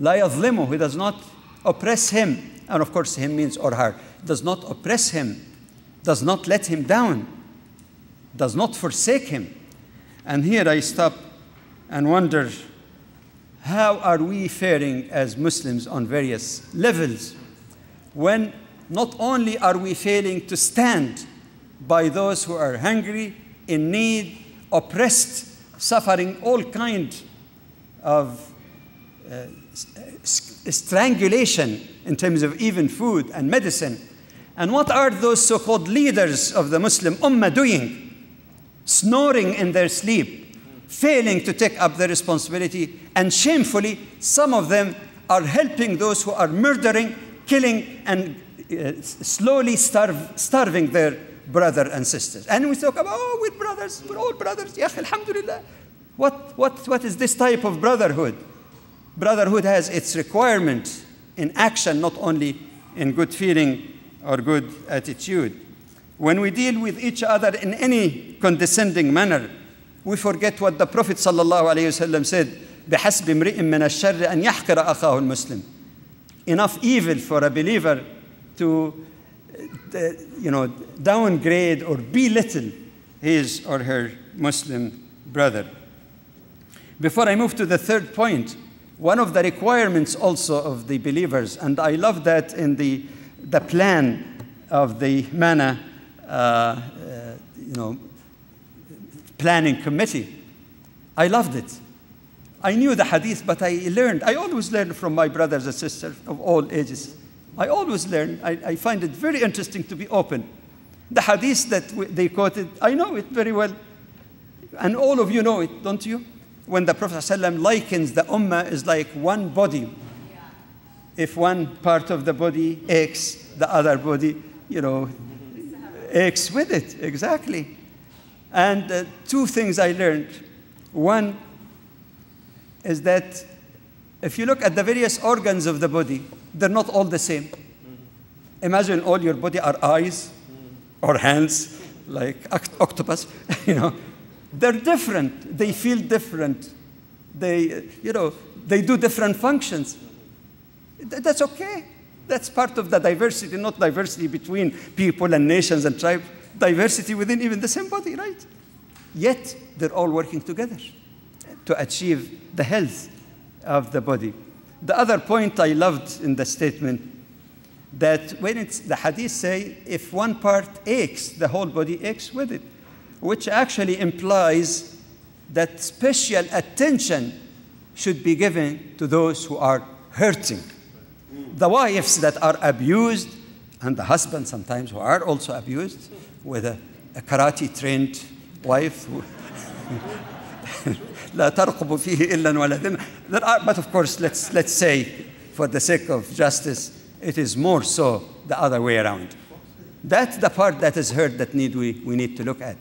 La yazlimu, he does not oppress him. And of course, him means or her. Does not oppress him, does not let him down, does not forsake him. And here I stop and wonder how are we faring as Muslims on various levels? when not only are we failing to stand by those who are hungry, in need, oppressed, suffering all kind of uh, strangulation in terms of even food and medicine. And what are those so called leaders of the Muslim Ummah doing? Snoring in their sleep, failing to take up the responsibility, and shamefully, some of them are helping those who are murdering killing and uh, slowly starve, starving their brother and sisters. And we talk about, oh, we're brothers, we're all brothers. Yeah, alhamdulillah. What, what, what is this type of brotherhood? Brotherhood has its requirement in action, not only in good feeling or good attitude. When we deal with each other in any condescending manner, we forget what the Prophet ﷺ said, بحسب امرئ من الشر أن يحقر أخاه المسلم. Enough evil for a believer to uh, you know, downgrade or belittle his or her Muslim brother. Before I move to the third point, one of the requirements also of the believers, and I love that in the, the plan of the MANA uh, uh, you know, planning committee. I loved it. I knew the hadith, but I learned. I always learn from my brothers and sisters of all ages. I always learn. I, I find it very interesting to be open. The hadith that they quoted, I know it very well. And all of you know it, don't you? When the Prophet ﷺ likens the ummah is like one body. If one part of the body aches, the other body, you know, aches with it. Exactly. And uh, two things I learned. One is that if you look at the various organs of the body, they're not all the same. Mm-hmm. Imagine all your body are eyes mm-hmm. or hands, like oct- octopus, you know. They're different. They feel different. They, uh, you know, they do different functions. Mm-hmm. Th- That's okay. That's part of the diversity, not diversity between people and nations and tribes, diversity within even the same body, right? Yet they're all working together to achieve the health of the body. The other point I loved in the statement that when it's the hadith say if one part aches, the whole body aches with it, which actually implies that special attention should be given to those who are hurting. The wives that are abused, and the husbands sometimes who are also abused, with a, a karate trained wife who لا ترقب فيه إلا ولا ذمة. There are, but of course, let's, let's say, for the sake of justice, it is more so the other way around. That's the part that is hurt that need we, we need to look at.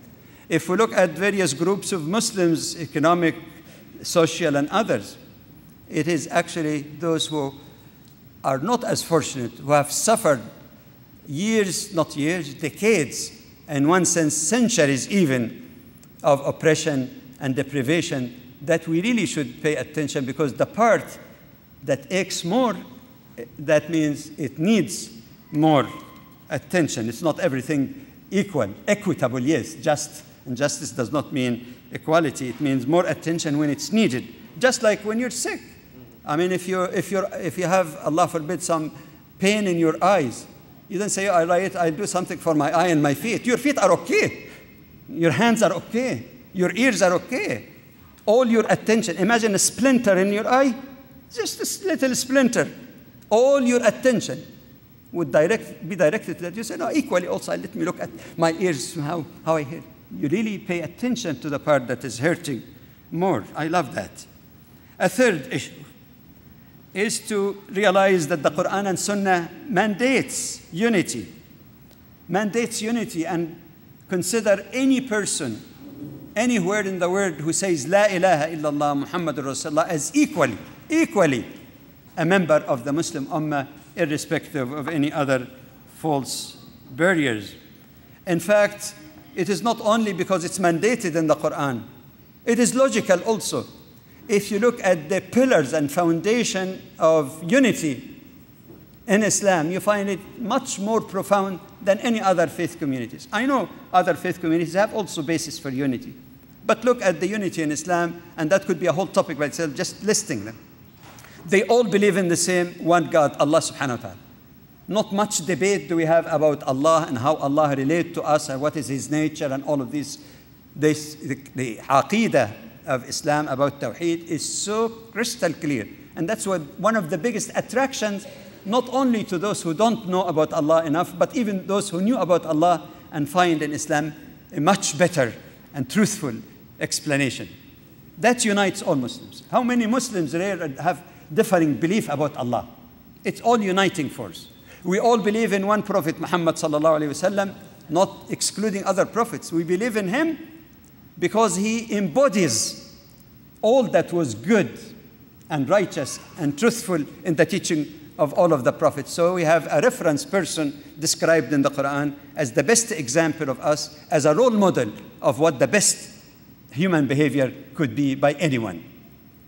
If we look at various groups of Muslims, economic, social, and others, it is actually those who are not as fortunate, who have suffered years, not years, decades, in one sense, centuries even, of oppression and deprivation, that we really should pay attention because the part that aches more, that means it needs more attention. It's not everything equal, equitable, yes, just. And justice does not mean equality, it means more attention when it's needed. Just like when you're sick. I mean, if, you're, if, you're, if you have, Allah forbid, some pain in your eyes, you don't say, oh, all right, I'll do something for my eye and my feet. Your feet are okay. Your hands are okay. Your ears are okay. All your attention. Imagine a splinter in your eye, just a little splinter. All your attention would direct, be directed to that. You say, no, equally also, let me look at my ears, how, how I hear. You really pay attention to the part that is hurting more. I love that. A third issue is to realize that the Quran and Sunnah mandates unity, mandates unity, and consider any person anywhere in the world who says La ilaha illallah Muhammad Rasulullah as equally, equally a member of the Muslim Ummah, irrespective of any other false barriers. In fact, it is not only because it's mandated in the Quran, it is logical also. If you look at the pillars and foundation of unity in Islam, you find it much more profound than any other faith communities. I know other faith communities have also basis for unity. But look at the unity in Islam, and that could be a whole topic by itself, just listing them. They all believe in the same one God, Allah subhanahu wa ta'ala. Not much debate do we have about Allah and how Allah relates to us and what is His nature and all of these. This, the, the aqidah of Islam about Tawheed is so crystal clear. And that's what one of the biggest attractions, not only to those who don't know about Allah enough, but even those who knew about Allah and find in Islam a much better and truthful explanation. That unites all Muslims. How many Muslims have differing belief about Allah? It's all uniting force. We all believe in one Prophet, Muhammad sallallahu alaihi wasallam, not excluding other prophets. We believe in him because he embodies all that was good and righteous and truthful in the teaching of all of the prophets. So we have a reference person described in the Quran as the best example of us, as a role model of what the best human behavior could be by anyone.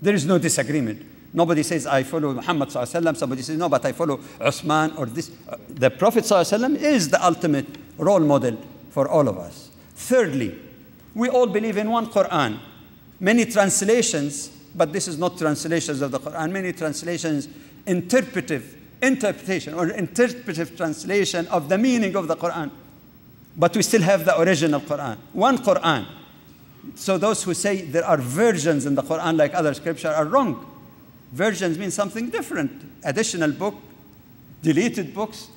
There is no disagreement. Nobody says, I follow Muhammad. Somebody says, no, but I follow Uthman or this. Uh, The Prophet is the ultimate role model for all of us. Thirdly, we all believe in one Quran. Many translations, but this is not translations of the Quran, many translations, interpretive, interpretation or interpretive translation of the meaning of the Quran. But we still have the original Quran. One Quran. So those who say there are versions in the Quran like other scripture are wrong. Versions mean something different. Additional book, deleted books,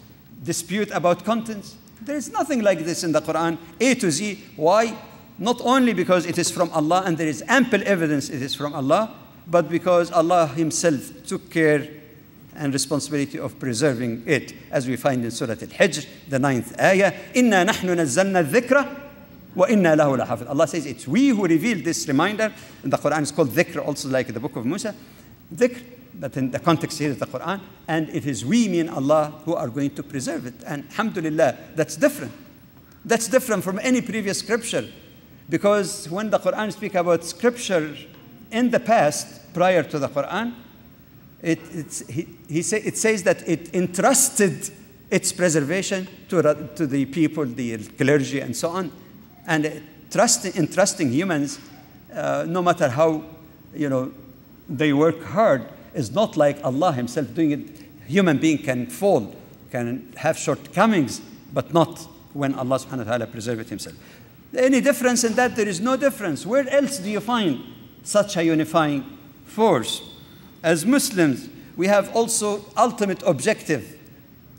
dispute about contents. There is nothing like this in the Quran, A to Z. Why? Not only because it is from Allah and there is ample evidence it is from Allah, but because Allah Himself took care and responsibility of preserving it, as we find in Surah Al-Hijr, the ninth ayah. Inna nahnu nazzalna dhikra wa inna lahu lahafid. Allah says it's we who revealed this reminder. And the Quran is called dhikr, also like the book of Musa. Dhikr, but in the context here is the Quran. And it is we, mean Allah, who are going to preserve it. And alhamdulillah, that's different. That's different from any previous scripture. Because when the Quran speaks about scripture in the past, prior to the Quran, it, he, he say, it says that it entrusted its preservation to, to the people, the clergy, and so on. And trusting, entrusting humans, uh, no matter how you know, they work hard, is not like Allah Himself doing it. Human being can fall, can have shortcomings, but not when Allah subhanahu wa ta'ala preserves it Himself. Any difference in that? There is no difference. Where else do you find such a unifying force? As Muslims, we have also ultimate objective,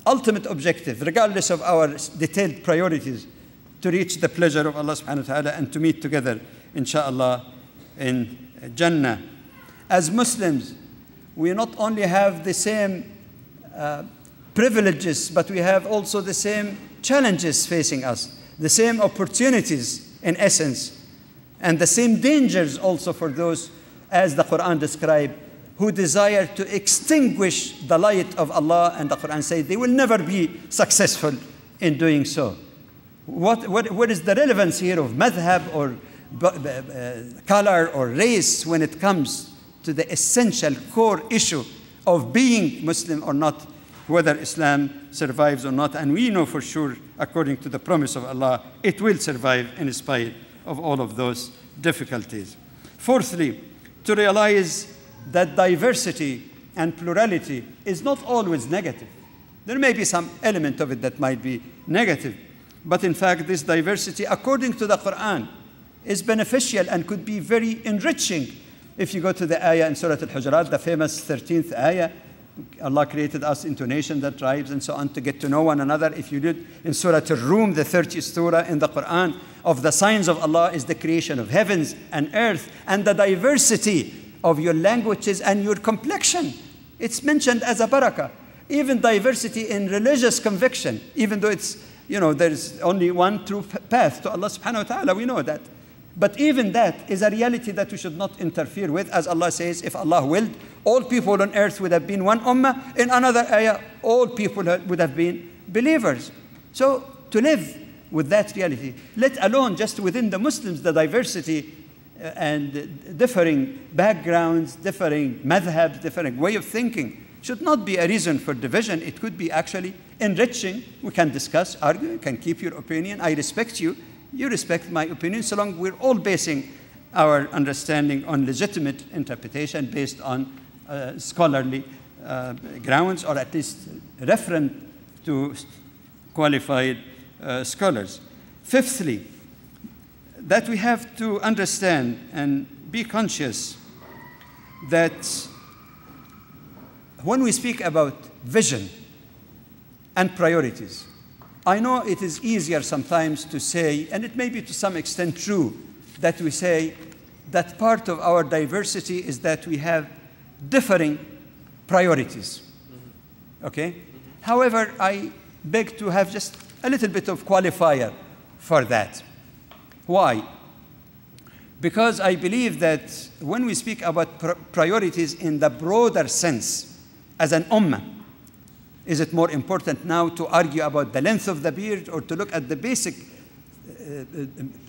ultimate objective, regardless of our detailed priorities, to reach the pleasure of Allah subhanahu wa ta'ala and to meet together, inshallah, in Jannah. As Muslims, we not only have the same uh, privileges, but we have also the same challenges facing us, the same opportunities in essence, and the same dangers also for those, as the Quran describes, who desire to extinguish the light of Allah, and the Quran says they will never be successful in doing so. What, what, what is the relevance here of madhab or uh, color or race when it comes to the essential core issue of being Muslim or not, whether Islam survives or not? And we know for sure, according to the promise of Allah, it will survive in spite of all of those difficulties. Fourthly, to realize that diversity and plurality is not always negative. There may be some element of it that might be negative, but in fact, this diversity, according to the Quran, is beneficial and could be very enriching. If you go to the ayah in Surah Al Hujurat, the famous 13th ayah, Allah created us into nations and tribes and so on to get to know one another. If you did in Surah Al Rum, the 30th surah in the Quran, of the signs of Allah is the creation of heavens and earth and the diversity of your languages and your complexion. It's mentioned as a barakah. Even diversity in religious conviction, even though it's, you know, there's only one true path to Allah subhanahu wa ta'ala, we know that. But even that is a reality that we should not interfere with. As Allah says, if Allah willed, all people on earth would have been one ummah. In another ayah, all people would have been believers. So to live with that reality, let alone just within the Muslims, the diversity and differing backgrounds, differing madhabs, differing way of thinking should not be a reason for division. It could be actually enriching. We can discuss, argue, can keep your opinion. I respect you. You respect my opinion, so long we're all basing our understanding on legitimate interpretation based on uh, scholarly uh, grounds, or at least referent to qualified uh, scholars. Fifthly, that we have to understand and be conscious that when we speak about vision and priorities, I know it is easier sometimes to say, and it may be to some extent true, that we say that part of our diversity is that we have differing priorities. Okay? However, I beg to have just a little bit of qualifier for that. Why? Because I believe that when we speak about pr priorities in the broader sense, as an ummah, is it more important now to argue about the length of the beard or to look at the basic uh,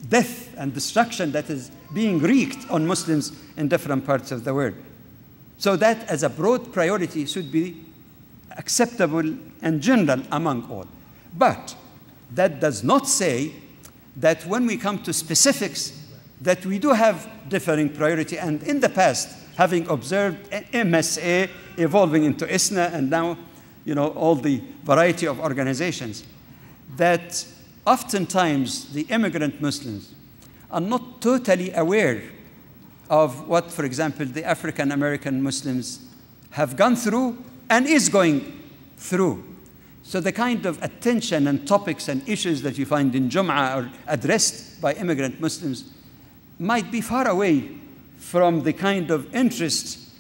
death and destruction that is being wreaked on Muslims in different parts of the world? So that as a broad priority should be acceptable and general among all. But that does not say that when we come to specifics, that we do have differing priority. And in the past, having observed MSA evolving into ISNA and now, you know, all the variety of organizations, that oftentimes the immigrant Muslims are not totally aware of what, for example, the African American Muslims have gone through and is going through. So the kind of attention and topics and issues that you find in Jum'ah are addressed by immigrant Muslims might be far away from the kind of interests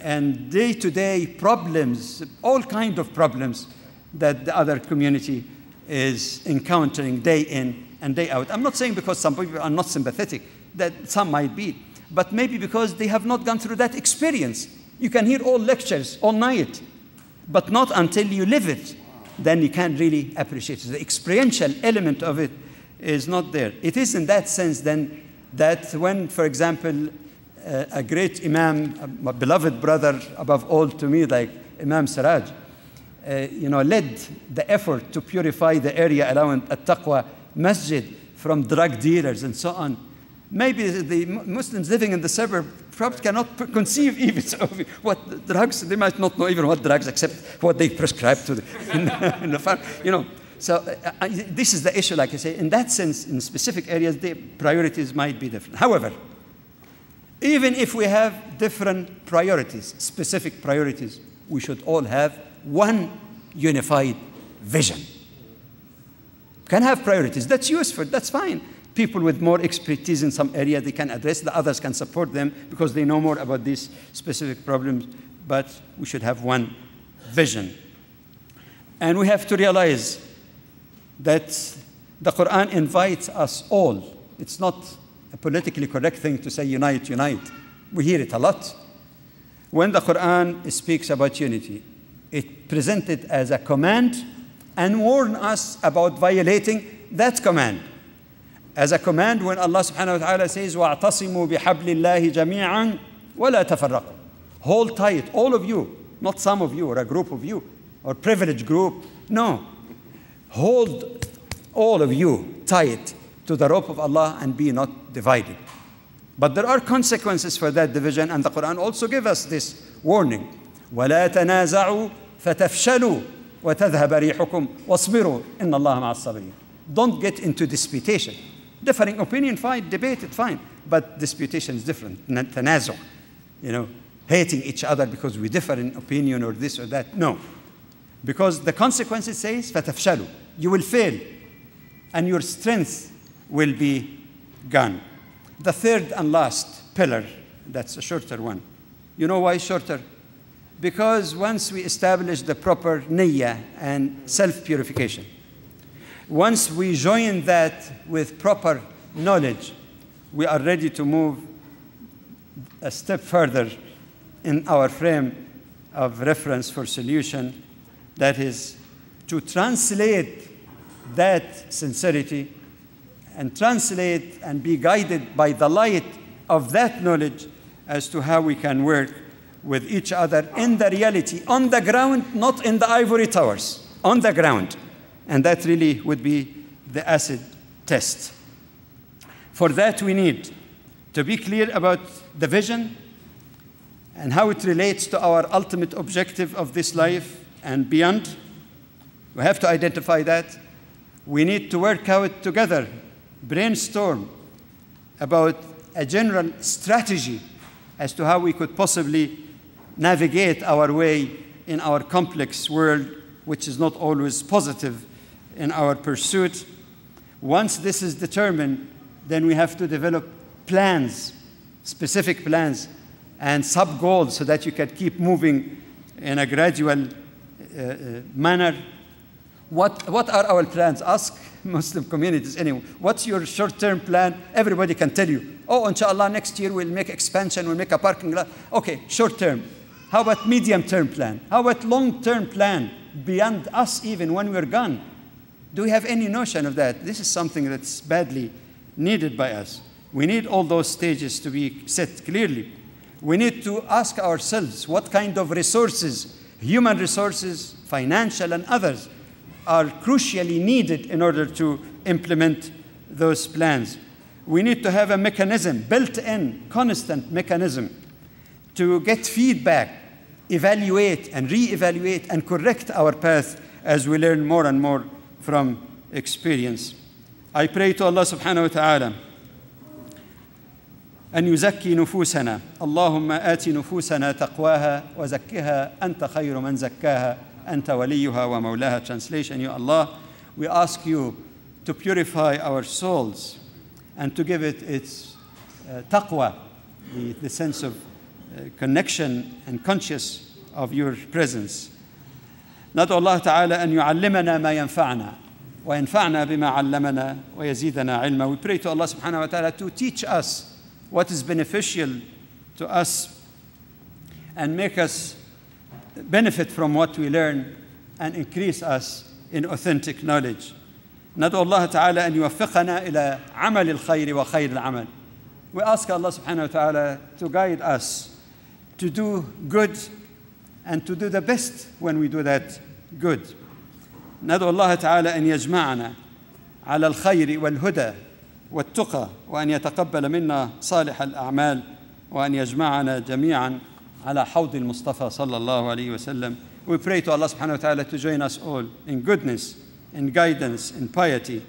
and day-to-day problems, all kind of problems that the other community is encountering day in and day out. I'm not saying because some people are not sympathetic, that some might be, but maybe because they have not gone through that experience. You can hear all lectures all night, but not until you live it. Then you can't really appreciate it. The experiential element of it is not there. It is in that sense then that when, for example, uh, a great Imam, a beloved brother above all to me, like Imam Siraj, uh, you know, led the effort to purify the area around At-Taqwa Masjid from drug dealers and so on. Maybe the Muslims living in the suburb probably cannot conceive even of what drugs, they might not know even what drugs except what they prescribe to the, in the, in the farm, you know. So uh, uh, this is the issue, like I say. In that sense, in specific areas, the priorities might be different. However, even if we have different priorities, specific priorities, we should all have one unified vision. Can have priorities. That's useful. That's fine. People with more expertise in some area, they can address. The others can support them because they know more about these specific problems. But we should have one vision. And we have to realize that the Quran invites us all. It's not a politically correct thing to say unite, unite. We hear it a lot. When the Quran speaks about unity, it presents it as a command and warns us about violating that command As a command, when Allah subhanahu wa ta'ala says, وَاعْتَصِمُوا بِحَبْلِ اللَّهِ جَمِيعًا وَلَا تَفَرَّقُوا Hold tight, all of you, not some of you or a group of you or privileged group. No. Hold all of you tight to the rope of Allah and be not divided. But there are consequences for that division, and the Quran also gives us this warning. وَلَا تَنَازَعُوا فَتَفْشَلُوا وَتَذْهَبَ رِيحُكُمْ وَاصْبِرُوا إِنَّ اللَّهَ مَعَ الصَّابِرِينَ Don't get into disputation. Differing opinion, fine, debate it, fine. But disputation is different. Tanazo, you know, hating each other because we differ in opinion or this or that. No. Because the consequence it says, fatafshalu, you will fail, and your strength will be gone. The third and last pillar, that's a shorter one. You know why shorter? Because once we establish the proper niyyah and self-purification, once we join that with proper knowledge, we are ready to move a step further in our frame of reference for solution that is to translate that sincerity and translate and be guided by the light of that knowledge as to how we can work with each other in the reality, on the ground, not in the ivory towers, on the ground. And that really would be the acid test. For that, we need to be clear about the vision and how it relates to our ultimate objective of this life and beyond. We have to identify that. We need to work out together, brainstorm about a general strategy as to how we could possibly navigate our way in our complex world, which is not always positive in our pursuit. Once this is determined, then we have to develop plans, specific plans, and sub goals so that you can keep moving in a gradual uh, uh, manner. What, what are our plans? Ask Muslim communities anyway. What's your short term plan? Everybody can tell you. Oh, inshallah, next year we'll make expansion, we'll make a parking lot. Okay, short term. How about medium term plan? How about long term plan beyond us even when we're gone? Do we have any notion of that? This is something that's badly needed by us. We need all those stages to be set clearly. We need to ask ourselves what kind of resources, human resources, financial and others, are crucially needed in order to implement those plans. We need to have a mechanism, built in, constant mechanism, to get feedback, evaluate and re evaluate and correct our path as we learn more and more from experience. I pray to Allah subhanahu wa ta'ala أن يزكي نفوسنا اللهم آت نفوسنا تقواها وزكها أنت خير من زكاها أنت وليها ومولاها Translation, You Allah, we ask you to purify our souls and to give it its uh, taqwa, the, the sense of uh, connection and conscious of your presence. ندعو الله تعالى أن يعلمنا ما ينفعنا وينفعنا بما علمنا ويزيدنا علما. We pray to Allah wa ta'ala to teach us what is beneficial to us and make us benefit from what we learn and increase us in authentic knowledge. ندعو الله تعالى أن يوفقنا إلى عمل الخير وخير العمل. We ask Allah subhanahu wa ta'ala to guide us to do good and to do the best when we do that good. ندعو الله تعالى أن يجمعنا على الخير والهدى والتقى وأن يتقبل منا صالح الأعمال وأن يجمعنا جميعا على حوض المصطفى صلى الله عليه وسلم. We pray to Allah subhanahu wa ta'ala to join us all in goodness, in guidance, in piety,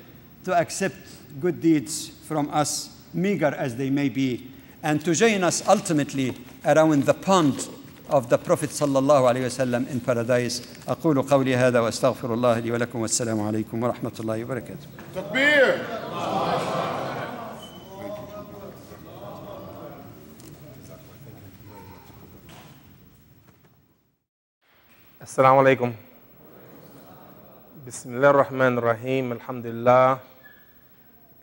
to accept good deeds from us, meager as they may be, and to join us ultimately around the pond of the Prophet صلى الله عليه وسلم in paradise. أقول قولي هذا وأستغفر الله لي ولكم والسلام عليكم ورحمة الله وبركاته. تكبير. السلام عليكم. بسم الله الرحمن الرحيم. الحمد لله.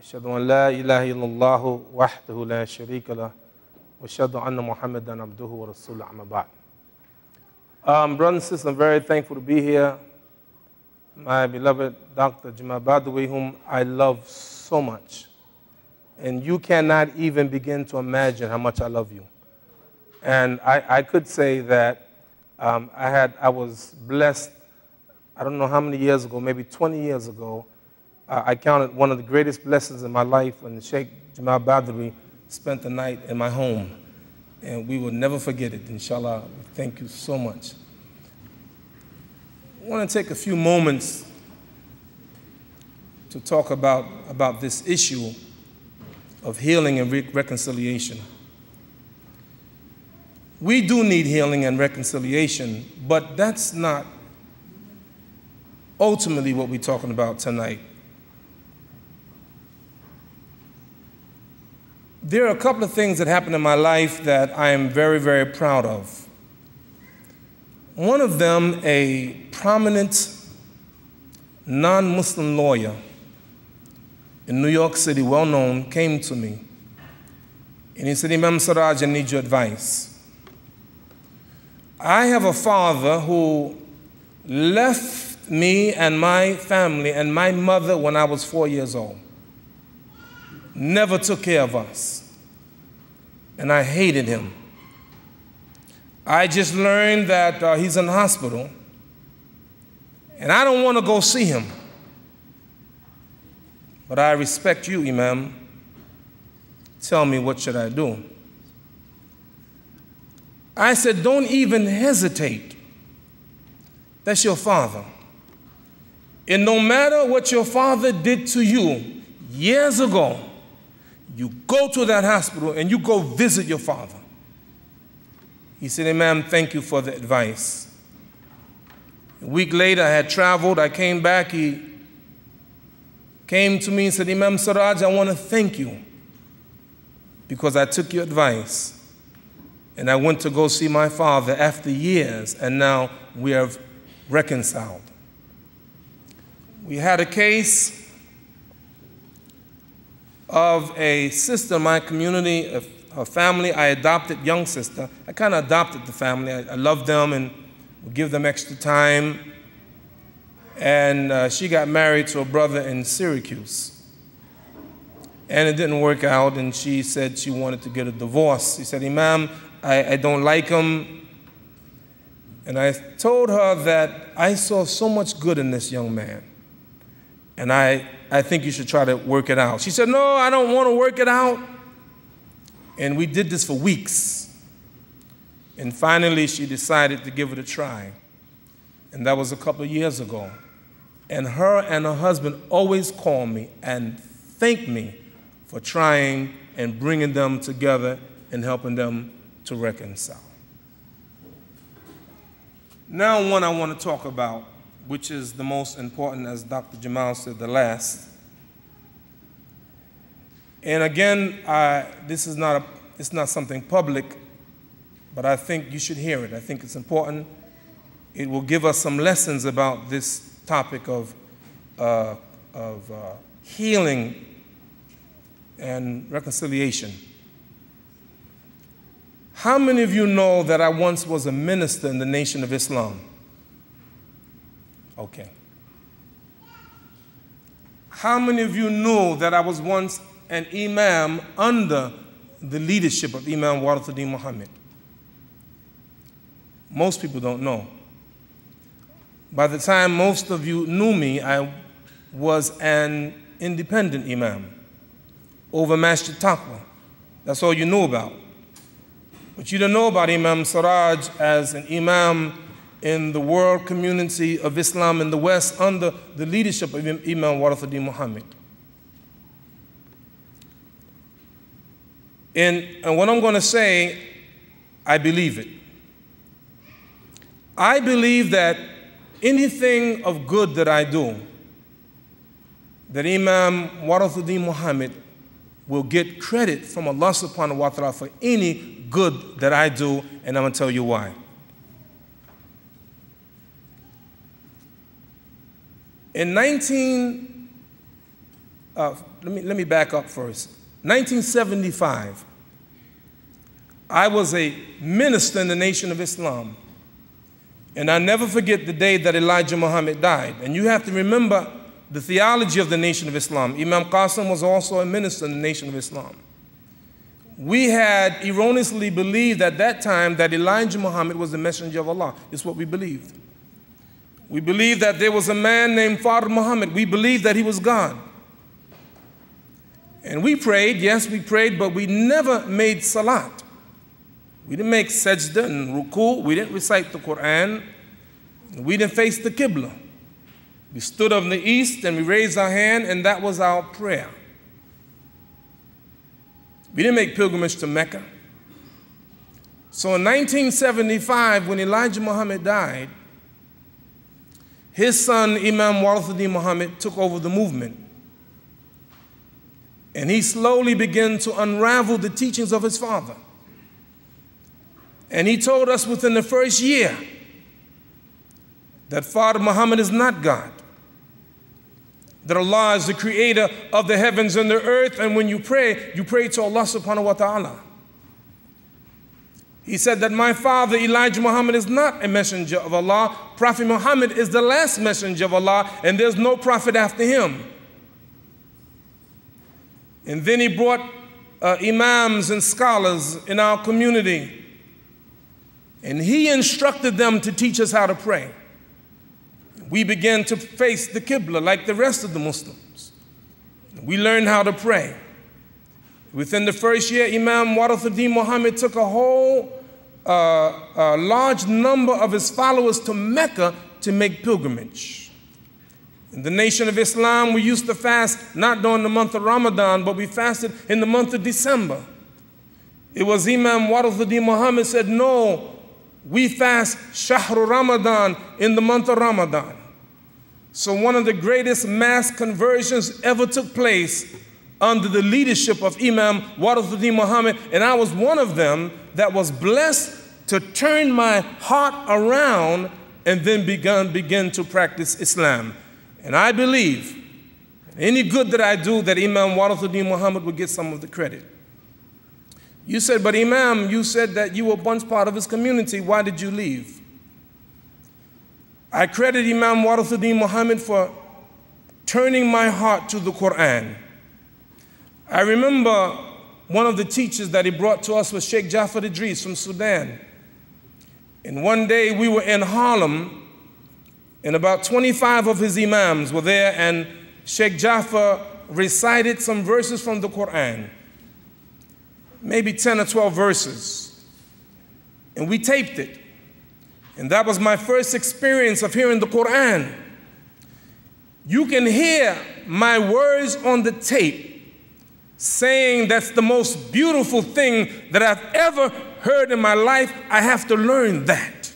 أشهد أن لا إله إلا الله وحده لا شريك له. وأشهد أن محمدا عبده ورسوله أما بعد um, Brothers and sisters, I'm very thankful to be here. My beloved Dr. Jamal Badawi, whom I love so much. And you cannot even begin to imagine how much I love you. And I, I could say that um, I, had, I was blessed, I don't know how many years ago, maybe 20 years ago. Uh, I counted one of the greatest blessings in my life when Sheikh Jamal Badawi spent the night in my home. And we will never forget it, inshallah. Thank you so much. I want to take a few moments to talk about, about this issue of healing and re- reconciliation. We do need healing and reconciliation, but that's not ultimately what we're talking about tonight. There are a couple of things that happened in my life that I am very, very proud of. One of them, a prominent non Muslim lawyer in New York City, well known, came to me. And he said, Imam Siraj, I need your advice. I have a father who left me and my family and my mother when I was four years old. Never took care of us. And I hated him. I just learned that uh, he's in the hospital. And I don't want to go see him. But I respect you, Imam. Tell me what should I do? I said, don't even hesitate. That's your father. And no matter what your father did to you years ago, you go to that hospital and you go visit your father. He said, Imam, thank you for the advice. A week later, I had traveled. I came back. He came to me and said, Imam Siraj, I want to thank you because I took your advice. And I went to go see my father after years, and now we have reconciled. We had a case of a sister in my community, her family. I adopted, young sister. I kind of adopted the family. I, I love them and would give them extra time. And uh, she got married to a brother in Syracuse. And it didn't work out, and she said she wanted to get a divorce. She said, Imam, I, I don't like him. And I told her that I saw so much good in this young man. And I, I think you should try to work it out. She said, No, I don't want to work it out. And we did this for weeks. And finally, she decided to give it a try. And that was a couple of years ago. And her and her husband always call me and thank me for trying and bringing them together and helping them to reconcile. Now, one I want to talk about, which is the most important, as Dr. Jamal said, the last. And again, I, this is not, a, it's not something public, but I think you should hear it. I think it's important. It will give us some lessons about this topic of, uh, of uh, healing and reconciliation. How many of you know that I once was a minister in the Nation of Islam? Okay. How many of you know that I was once an imam under the leadership of Imam Warithuddin Muhammad? Most people don't know. By the time most of you knew me, I was an independent imam over Masjid Taqwa. That's all you knew about. But you don't know about Imam Siraj as an imam in the world community of Islam in the West under the leadership of Imam Warithuddin Muhammad. And, and what I'm going to say, I believe it. I believe that anything of good that I do, that Imam Warithuddin Muhammad will get credit from Allah subhanahu wa ta'ala for any good that I do, and I'm going to tell you why. In 19, uh, let, me, let me back up first. 1975, I was a minister in the Nation of Islam. And I never forget the day that Elijah Muhammad died. And you have to remember the theology of the Nation of Islam. Imam Qasim was also a minister in the Nation of Islam. We had erroneously believed at that time that Elijah Muhammad was the messenger of Allah. It's what we believed. We believed that there was a man named Fard Muhammad. We believed that he was God. And we prayed, yes, we prayed, but we never made salat. We didn't make sajda and ruku. We didn't recite the Quran. We didn't face the Qibla. We stood up in the east and we raised our hand, and that was our prayer. We didn't make pilgrimage to Mecca. So in 1975, when Elijah Muhammad died, his son, Imam Warithuddin Muhammad, took over the movement. And he slowly began to unravel the teachings of his father. And he told us within the first year that Fard Muhammad is not God that Allah is the creator of the heavens and the earth, and when you pray, you pray to Allah subhanahu wa ta'ala. He said that my father Elijah Muhammad is not a messenger of Allah. Prophet Muhammad is the last messenger of Allah, and there's no prophet after him. And then he brought uh, imams and scholars in our community, and he instructed them to teach us how to pray we began to face the Qibla like the rest of the Muslims. We learned how to pray. Within the first year, Imam Warithuddin Muhammad took a whole uh, a large number of his followers to Mecca to make pilgrimage. In the Nation of Islam, we used to fast not during the month of Ramadan, but we fasted in the month of December. It was Imam Warithuddin Muhammad said, No, we fast Shahru Ramadan in the month of Ramadan. So, one of the greatest mass conversions ever took place under the leadership of Imam Warithuddin Muhammad, and I was one of them that was blessed to turn my heart around and then begun begin to practice Islam. And I believe any good that I do, that Imam Warithuddin Muhammad will get some of the credit. You said, but Imam, you said that you were once part of his community. Why did you leave? I credit Imam Warithuddin Muhammad for turning my heart to the Quran. I remember one of the teachers that he brought to us was Sheikh Jafar Idris from Sudan. And one day we were in Harlem, and about 25 of his imams were there, and Sheikh Jafar recited some verses from the Quran, maybe 10 or 12 verses. And we taped it. And that was my first experience of hearing the Quran. You can hear my words on the tape saying that's the most beautiful thing that I've ever heard in my life. I have to learn that.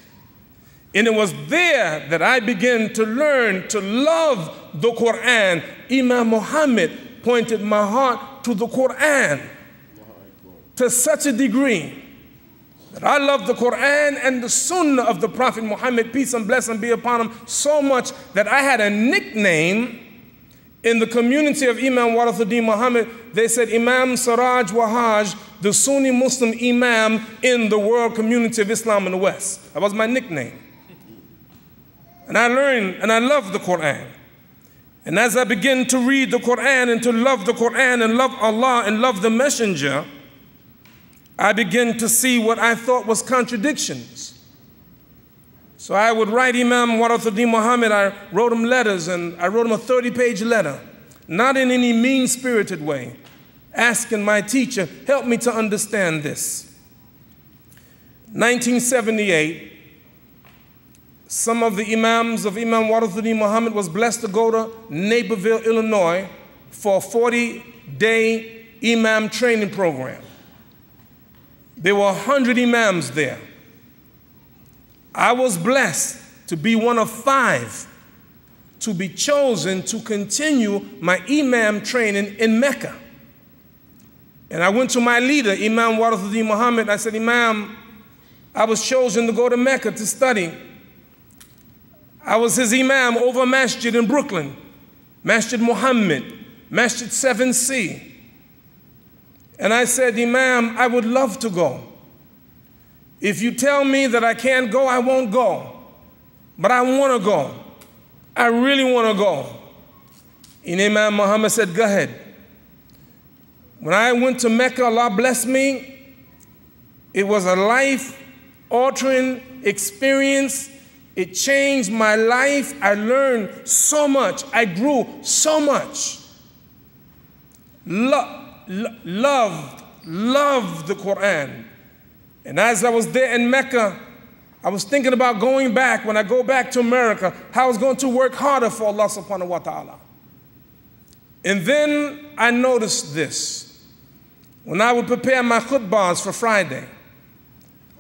And it was there that I began to learn to love the Quran. Imam Muhammad pointed my heart to the Quran to such a degree that I love the Quran and the Sunnah of the Prophet Muhammad, peace and blessing be upon him, so much that I had a nickname in the community of Imam Warithuddin Muhammad. They said Imam Siraj Wahhaj, the Sunni Muslim Imam in the world community of Islam in the West. That was my nickname. And I learned and I love the Quran. And as I begin to read the Quran and to love the Quran and love Allah and love the Messenger, I begin to see what I thought was contradictions. So I would write Imam Warithuddin Muhammad, I wrote him letters, and I wrote him a 30 page letter, not in any mean spirited way, asking my teacher, help me to understand this. 1978, some of the Imams of Imam Warathuddin Muhammad was blessed to go to Naperville, Illinois for a 40 day Imam training program. There were 100 Imams there. I was blessed to be one of five to be chosen to continue my Imam training in Mecca. And I went to my leader, Imam Warithuddin Muhammad. I said, Imam, I was chosen to go to Mecca to study. I was his Imam over masjid in Brooklyn, Masjid Muhammad, Masjid 7C. And I said, Imam, I would love to go. If you tell me that I can't go, I won't go. But I want to go. I really want to go. And Imam Muhammad said, Go ahead. When I went to Mecca, Allah blessed me. It was a life altering experience. It changed my life. I learned so much. I grew so much. Lo- lo- loved, loved the Quran. And as I was there in Mecca, I was thinking about going back when I go back to America, how I was going to work harder for Allah subhanahu wa ta'ala. And then I noticed this. When I would prepare my khutbahs for Friday,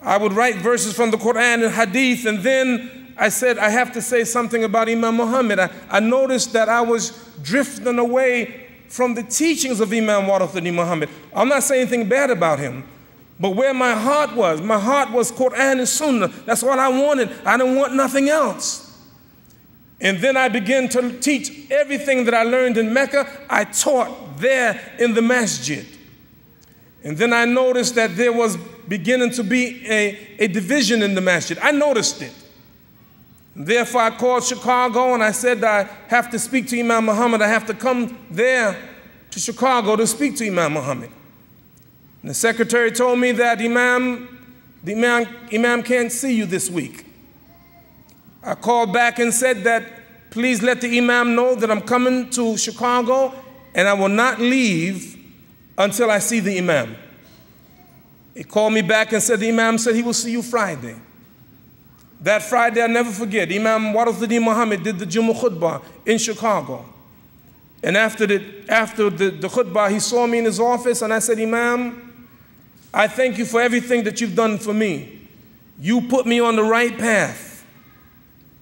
I would write verses from the Quran and Hadith, and then I said, I have to say something about Imam Muhammad. I, I noticed that I was drifting away from the teachings of Imam Warithuddin Muhammad. I'm not saying anything bad about him, but where my heart was, my heart was Quran and Sunnah. That's what I wanted. I didn't want nothing else. And then I began to teach everything that I learned in Mecca, I taught there in the masjid. And then I noticed that there was beginning to be a, a division in the masjid. I noticed it. Therefore, I called Chicago and I said, I have to speak to Imam Muhammad. I have to come there to Chicago to speak to Imam Muhammad. And the secretary told me that Imam, the Imam, Imam can't see you this week. I called back and said that please let the Imam know that I'm coming to Chicago and I will not leave until I see the Imam. He called me back and said, The Imam said he will see you Friday. That Friday, I'll never forget, Imam Warithuddin Muhammad did the Jummah khutbah in Chicago. And after, the, after the, the khutbah, he saw me in his office and I said, Imam, I thank you for everything that you've done for me. You put me on the right path.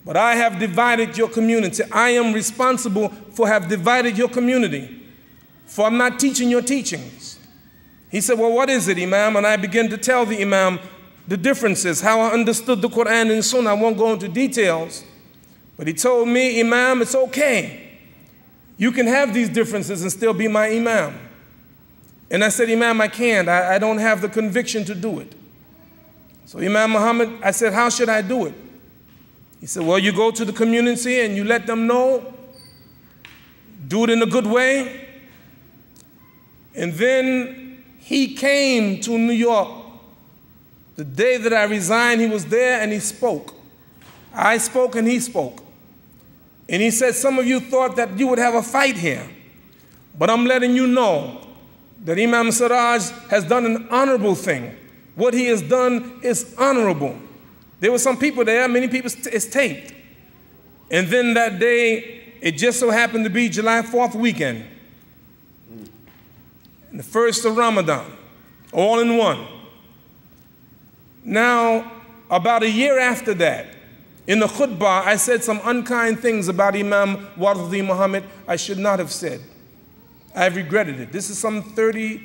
But I have divided your community. I am responsible for have divided your community for I'm not teaching your teachings. He said, Well, what is it, Imam? And I began to tell the Imam the differences, how I understood the Quran and Sunnah. I won't go into details. But he told me, Imam, it's okay. You can have these differences and still be my Imam. And I said, Imam, I can't. I, I don't have the conviction to do it. So, Imam Muhammad, I said, How should I do it? He said, Well, you go to the community and you let them know, do it in a good way, and then he came to New York. The day that I resigned, he was there and he spoke. I spoke and he spoke. And he said, Some of you thought that you would have a fight here. But I'm letting you know that Imam Siraj has done an honorable thing. What he has done is honorable. There were some people there, many people, it's taped. And then that day, it just so happened to be July 4th weekend. the first of Ramadan, all in one. Now, about a year after that, in the khutbah, I said some unkind things about Imam Wardi Muhammad I should not have said. I've regretted it. This is some 30,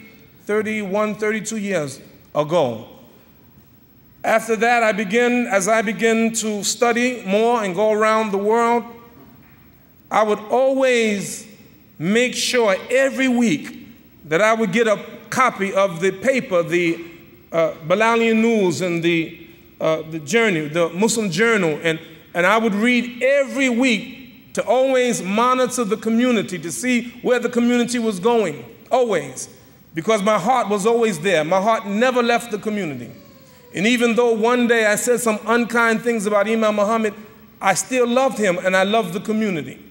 31, 32 years ago. After that, I begin, as I begin to study more and go around the world, I would always make sure every week that I would get a copy of the paper, the uh, Bilalian News and the, uh, the Journey, the Muslim Journal, and, and I would read every week to always monitor the community to see where the community was going, always, because my heart was always there. My heart never left the community. And even though one day I said some unkind things about Imam Muhammad, I still loved him and I loved the community.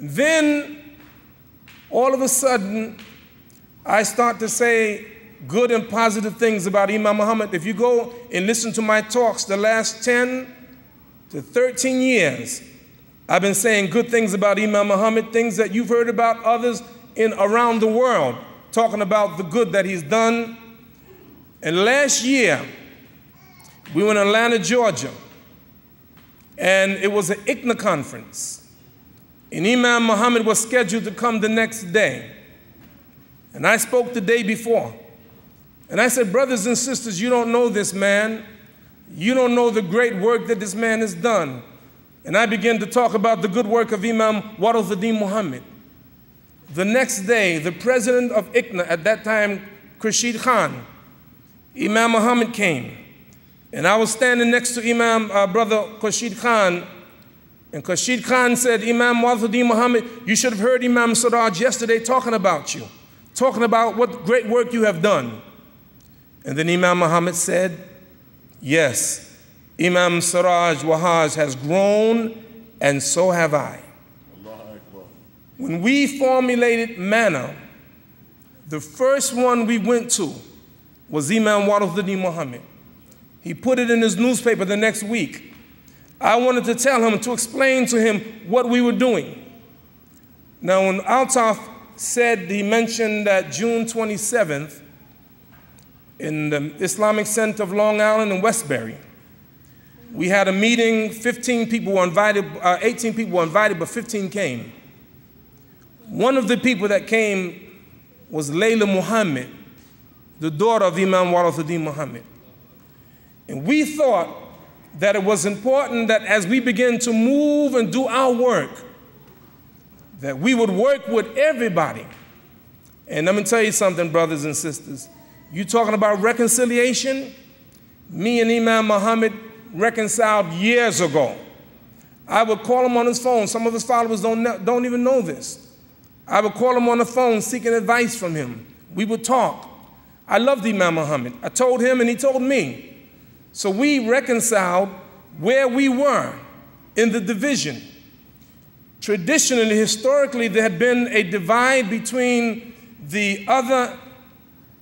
Then, all of a sudden, I start to say good and positive things about Imam Muhammad. If you go and listen to my talks the last 10 to 13 years, I've been saying good things about Imam Muhammad, things that you've heard about others in around the world, talking about the good that he's done and last year, we were in Atlanta, Georgia, and it was an ICNA conference. And Imam Muhammad was scheduled to come the next day. And I spoke the day before. And I said, Brothers and sisters, you don't know this man. You don't know the great work that this man has done. And I began to talk about the good work of Imam Warithuddin Muhammad. The next day, the president of ICNA at that time, Khurshid Khan, Imam Muhammad came, and I was standing next to Imam uh, brother Khurshid Khan, and Khurshid Khan said, Imam Warithuddin Muhammad, you should have heard Imam Siraj yesterday talking about you, talking about what great work you have done. And then Imam Muhammad said, Yes, Imam Siraj Wahhaj has grown, and so have I. When we formulated MANA, the first one we went to was Imam Warithuddin Muhammad. He put it in his newspaper the next week. I wanted to tell him, to explain to him what we were doing. Now, when Altaf said, he mentioned that June 27th, in the Islamic Center of Long Island and Westbury, we had a meeting, 15 people were invited, uh, 18 people were invited, but 15 came. One of the people that came was Layla Muhammad, the daughter of Imam Warithuddin Muhammad. And we thought that it was important that as we begin to move and do our work, that we would work with everybody. And let me tell you something, brothers and sisters. You talking about reconciliation? Me and Imam Muhammad reconciled years ago. I would call him on his phone. Some of his followers don't, don't even know this. I would call him on the phone seeking advice from him. We would talk. I loved Imam Muhammad. I told him and he told me. So we reconciled where we were in the division. Traditionally, historically, there had been a divide between the other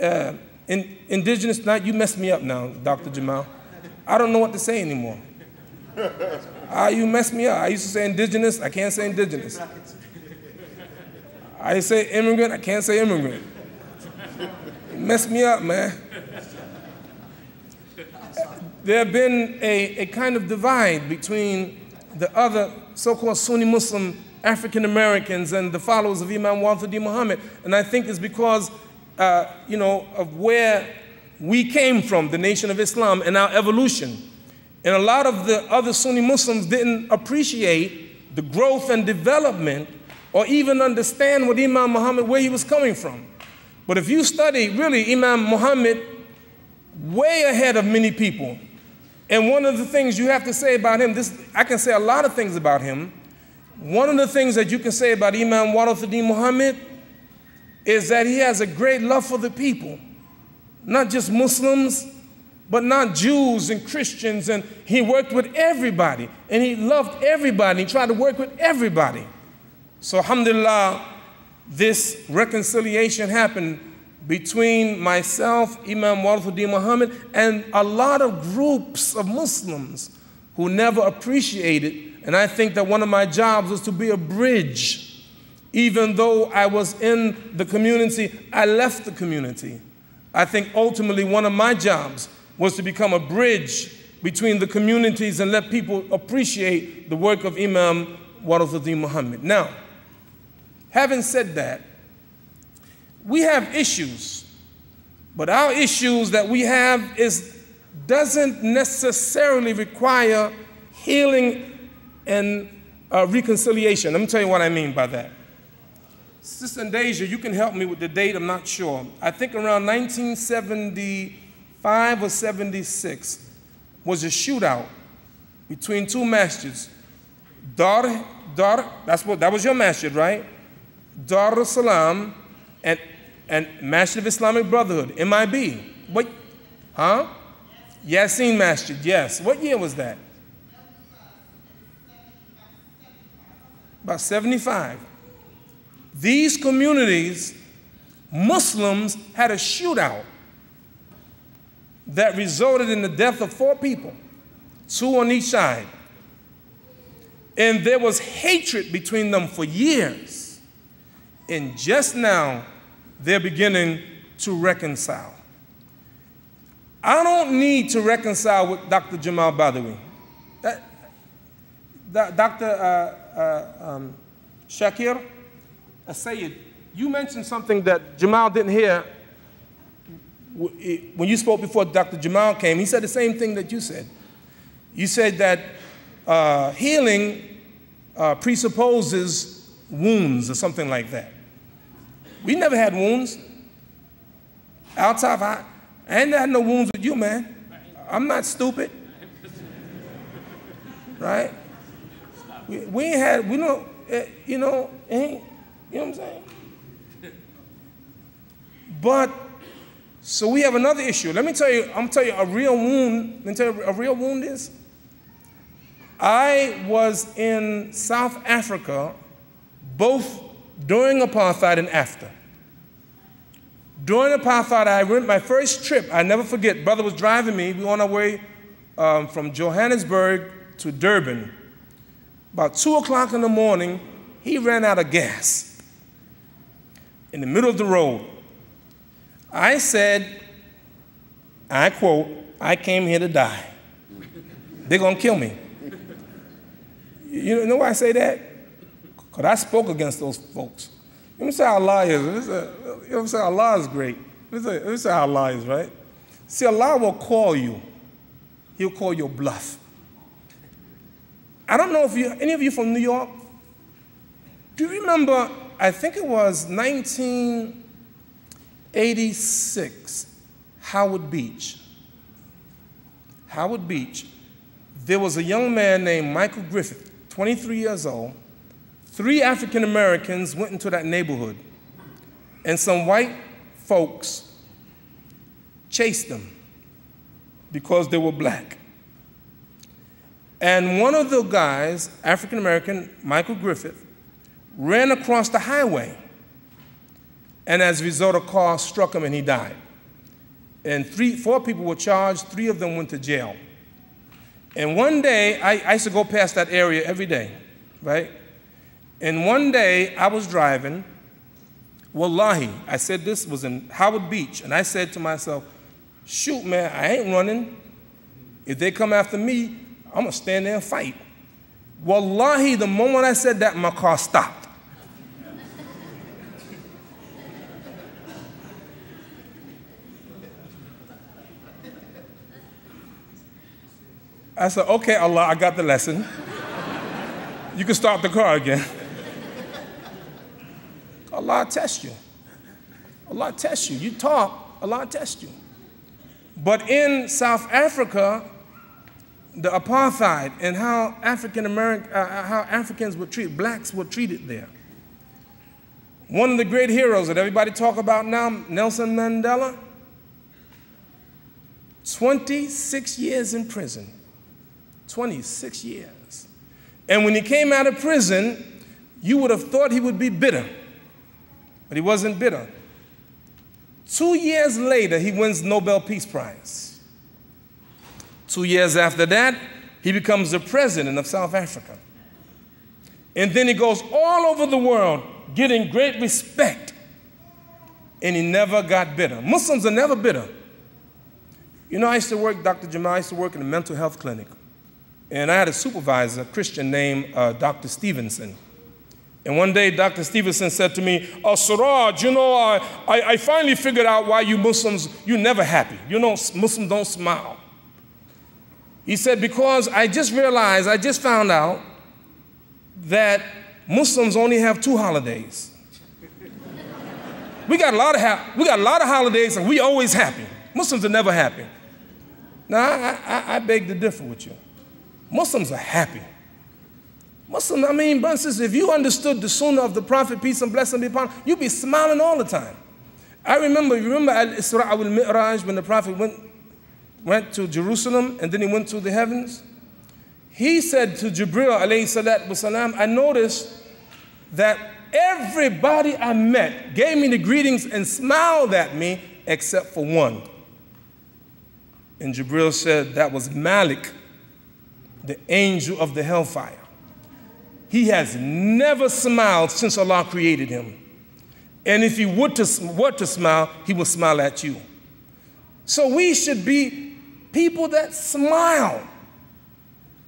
uh, in, indigenous. not you messed me up now, Dr. Jamal. I don't know what to say anymore. Ah, you messed me up. I used to say indigenous. I can't say indigenous. I say immigrant. I can't say immigrant messed me up, man. There have been a, a kind of divide between the other so-called Sunni Muslim African Americans and the followers of Imam Warithuddin Muhammad. And I think it's because, uh, you know, of where we came from, the Nation of Islam, and our evolution. And a lot of the other Sunni Muslims didn't appreciate the growth and development or even understand what Imam Muhammad, where he was coming from. But if you study, really, Imam Muhammad, way ahead of many people. And one of the things you have to say about him, this, I can say a lot of things about him. One of the things that you can say about Imam Warithuddin Muhammad is that he has a great love for the people, not just Muslims, but not Jews and Christians. And he worked with everybody, and he loved everybody. He tried to work with everybody. So, alhamdulillah, this reconciliation happened between myself, Imam Warithuddin Muhammad, and a lot of groups of Muslims who never appreciated. And I think that one of my jobs was to be a bridge Even though I was in the community, I left the community. I think ultimately one of my jobs was to become a bridge between the communities and let people appreciate the work of Imam Warithuddin Muhammad. Now, having said that, we have issues, but our issues that we have is doesn't necessarily require healing and uh, reconciliation. Let me tell you what I mean by that. Sister Deja, you can help me with the date, I'm not sure. I think around 1975 or 76 was a shootout between two masjids. Dar, Dar, that's what, that was your masjid, right? Dar Salam and, and Masjid of Islamic Brotherhood, MIB. What, huh? Yasin Masjid, yes. What year was that? About 75. These communities, Muslims had a shootout that resulted in the death of four people, two on each side. And there was hatred between them for years. And just now, they're beginning to reconcile. I don't need to reconcile with Dr. Jamal Badawi. That, that, Dr. Uh, uh, um, Shaker, Elsayed, you mentioned something that Jamal didn't hear when you spoke before Dr. Jamal came. He said the same thing that you said. You said that uh, healing uh, presupposes wounds or something like that. We never had wounds. Outside, I, I ain't had no wounds with you, man. I'm not stupid. Right? We, we ain't had, we don't, uh, you know, ain't, you know what I'm saying? But, so we have another issue. Let me tell you, I'm tell you a real wound, let me tell you a real wound is. I was in South Africa both during apartheid and after. During apartheid, I went my first trip. I never forget. Brother was driving me. We were on our way um, from Johannesburg to Durban. About two o'clock in the morning, he ran out of gas in the middle of the road. I said, I quote, I came here to die. They're going to kill me. You know why I say that? Because I spoke against those folks. Let me say Allah is. Let me say Allah is great. Let me, say, let me say Allah is, right? See, Allah will call you. He'll call your bluff. I don't know if you, any of you from New York, do you remember, I think it was 1986, Howard Beach. Howard Beach. There was a young man named Michael Griffith, 23 years old. Three African Americans went into that neighborhood, and some white folks chased them because they were black. And one of the guys, African American, Michael Griffith, ran across the highway. And as a result, a car struck him and he died. And three, four people were charged, three of them went to jail. And one day, I, I used to go past that area every day, right? And one day, I was driving. Wallahi, I said this was in Howard Beach, and I said to myself, shoot, man, I ain't running. If they come after me, I'm gonna stand there and fight. Wallahi, the moment I said that, my car stopped. I said, okay, Allah, I got the lesson. You can start the car again. Allah test you. Allah test you. You talk, Allah test you. But in South Africa, the apartheid and how African American, uh, how Africans were treated, blacks were treated there. One of the great heroes that everybody talk about now, Nelson Mandela, 26 years in prison 26 years. And when he came out of prison, you would have thought he would be bitter, but he wasn't bitter. Two years later, he wins Nobel Peace Prize. Two years after that, he becomes the president of South Africa. And then he goes all over the world getting great respect, and he never got bitter. Muslims are never bitter. You know, I used to work, Dr. Jamal, I used to work in a mental health clinic. And I had a supervisor, a Christian named uh, Dr. Stevenson. And one day, Dr. Stevenson said to me, Oh, Siraj, you know, I, I, I finally figured out why you Muslims, you're never happy. You know, Muslims don't smile. He said, Because I just realized, I just found out that Muslims only have two holidays. we, got a lot of we got a lot of holidays and we always happy. Muslims are never happy. Now, I, I, I beg to differ with you. Muslims are happy. Muslims, I mean, brothers and sisters, if you understood the sunnah of the Prophet, peace and blessing be upon him, you'd be smiling all the time. I remember, you remember Al-Isra al-Mi'raj when the Prophet went, went to Jerusalem and then he went to the heavens? He said to Jibril alayhi salatu wasalam, I noticed that everybody I met gave me the greetings and smiled at me except for one. And Jibril said that was Malik, the angel of the hellfire. He has never smiled since Allah created him. And if he would to, were to smile, he would smile at you. So we should be people that smile.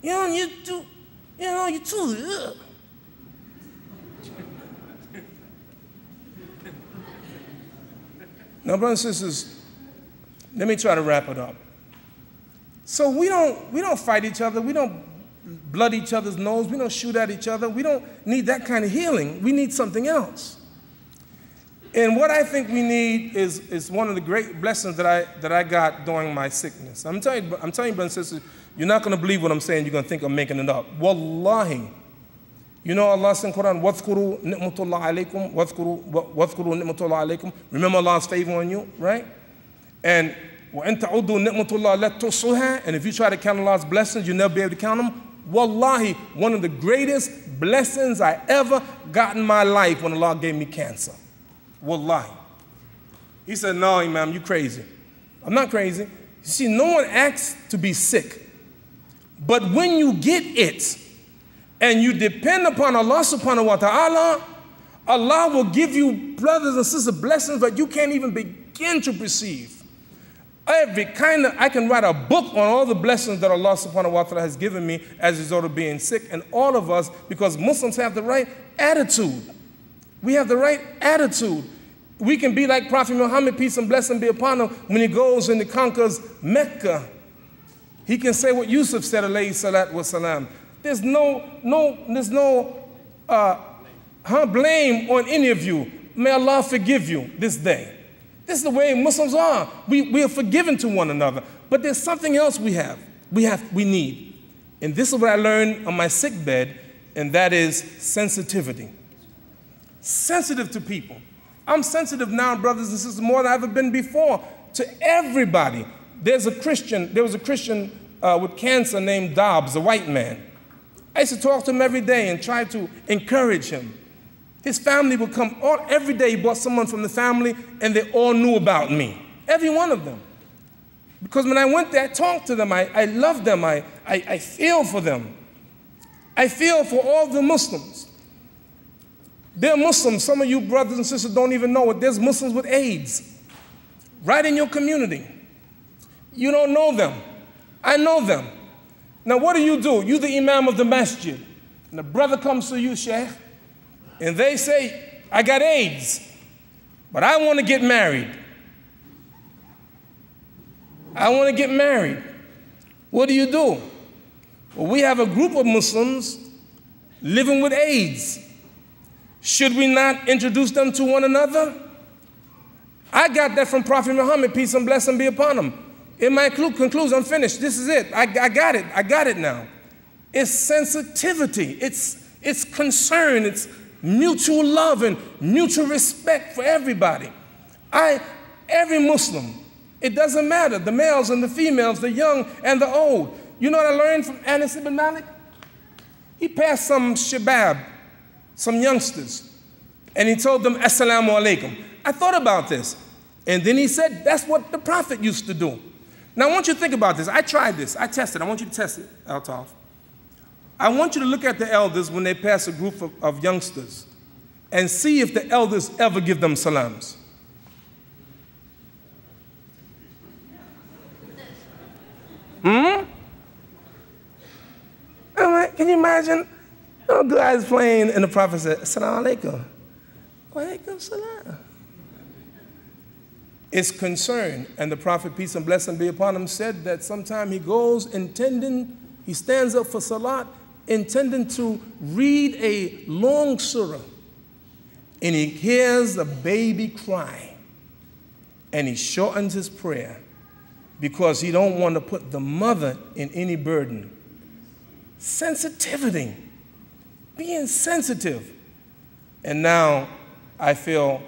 You know, you do, you know, you too. Ugh. Now, brothers and sisters, let me try to wrap it up. So we don't, we don't fight each other. We don't blood each other's nose. We don't shoot at each other. We don't need that kind of healing. We need something else. And what I think we need is, is one of the great blessings that I, that I got during my sickness. I'm telling you, I'm telling you, brothers and sisters, you're not going to believe what I'm saying. You're going to think I'm making it up. Wallahi. You know Allah said in Quran, وَاذْكُرُوا نِعْمَةُ اللَّهِ عَلَيْكُمْ وَاذْكُرُوا نِعْمَةُ اللَّهِ عَلَيْكُمْ Remember Allah's favor on you, right? And وَإِن تَعُدُّوا نِعْمَةُ اللَّهِ لَا تُحْصُوهَا And if you try to count Allah's blessings, you'll never be able to count them. Wallahi, one of the greatest blessings I ever got in my life when Allah gave me cancer. Wallahi. He said, No, Imam, you crazy. I'm not crazy. You see, no one asks to be sick. But when you get it and you depend upon Allah subhanahu wa ta'ala, Allah will give you brothers and sisters blessings that you can't even begin to perceive. Every kind of, I can write a book on all the blessings that Allah subhanahu wa ta'ala has given me as a result of being sick. And all of us, because Muslims have the right attitude. We have the right attitude. We can be like Prophet Muhammad, peace and blessing be upon him, when he goes and he conquers Mecca. He can say what Yusuf said, alayhi salatu wasalam. There's no, no, there's no uh, huh, blame on any of you. May Allah forgive you this day. This is the way Muslims are. We, we are forgiven to one another. But there's something else we have. We have we need. And this is what I learned on my sick bed, and that is sensitivity. Sensitive to people. I'm sensitive now, brothers and sisters, more than I've ever been before, to everybody. There's a Christian, there was a Christian uh, with cancer named Dobbs, a white man. I used to talk to him every day and try to encourage him. His family would come all, every day. He brought someone from the family, and they all knew about me. Every one of them. Because when I went there, I talked to them. I, I loved them. I, I, I feel for them. I feel for all the Muslims. They're Muslims. Some of you brothers and sisters don't even know it. There's Muslims with AIDS right in your community. You don't know them. I know them. Now, what do you do? You're the imam of the masjid. And a brother comes to you, Sheikh, and they say, I got AIDS, but I want to get married. I want to get married. What do you do? Well, we have a group of Muslims living with AIDS. Should we not introduce them to one another? I got that from Prophet Muhammad, peace and blessing be upon him. In my conclusion, I'm finished. This is it. I, I got it. I got it now. It's sensitivity, it's, it's concern, it's mutual love and mutual respect for everybody. I, every Muslim, it doesn't matter, the males and the females, the young and the old. You know what I learned from Anas ibn Malik? He passed some shabab, some youngsters, and he told them, Assalamu alaikum. I thought about this. And then he said, that's what the Prophet used to do. Now, I want you to think about this. I tried this. I tested. I want you to test it, Altaf. I want you to look at the elders when they pass a group of, of youngsters. and see if the elders ever give them salams. Hmm? Can you imagine? Little guys playing, and the prophet said, Assalamu alaikum. Alaikum salam. It's concern. And the prophet, peace and blessing be upon him, said that sometime he goes intending, he stands up for salat, intending to read a long surah. And he hears a baby cry. And he shortens his prayer because he don't want to put the mother in any burden. Sensitivity, being sensitive. And now I feel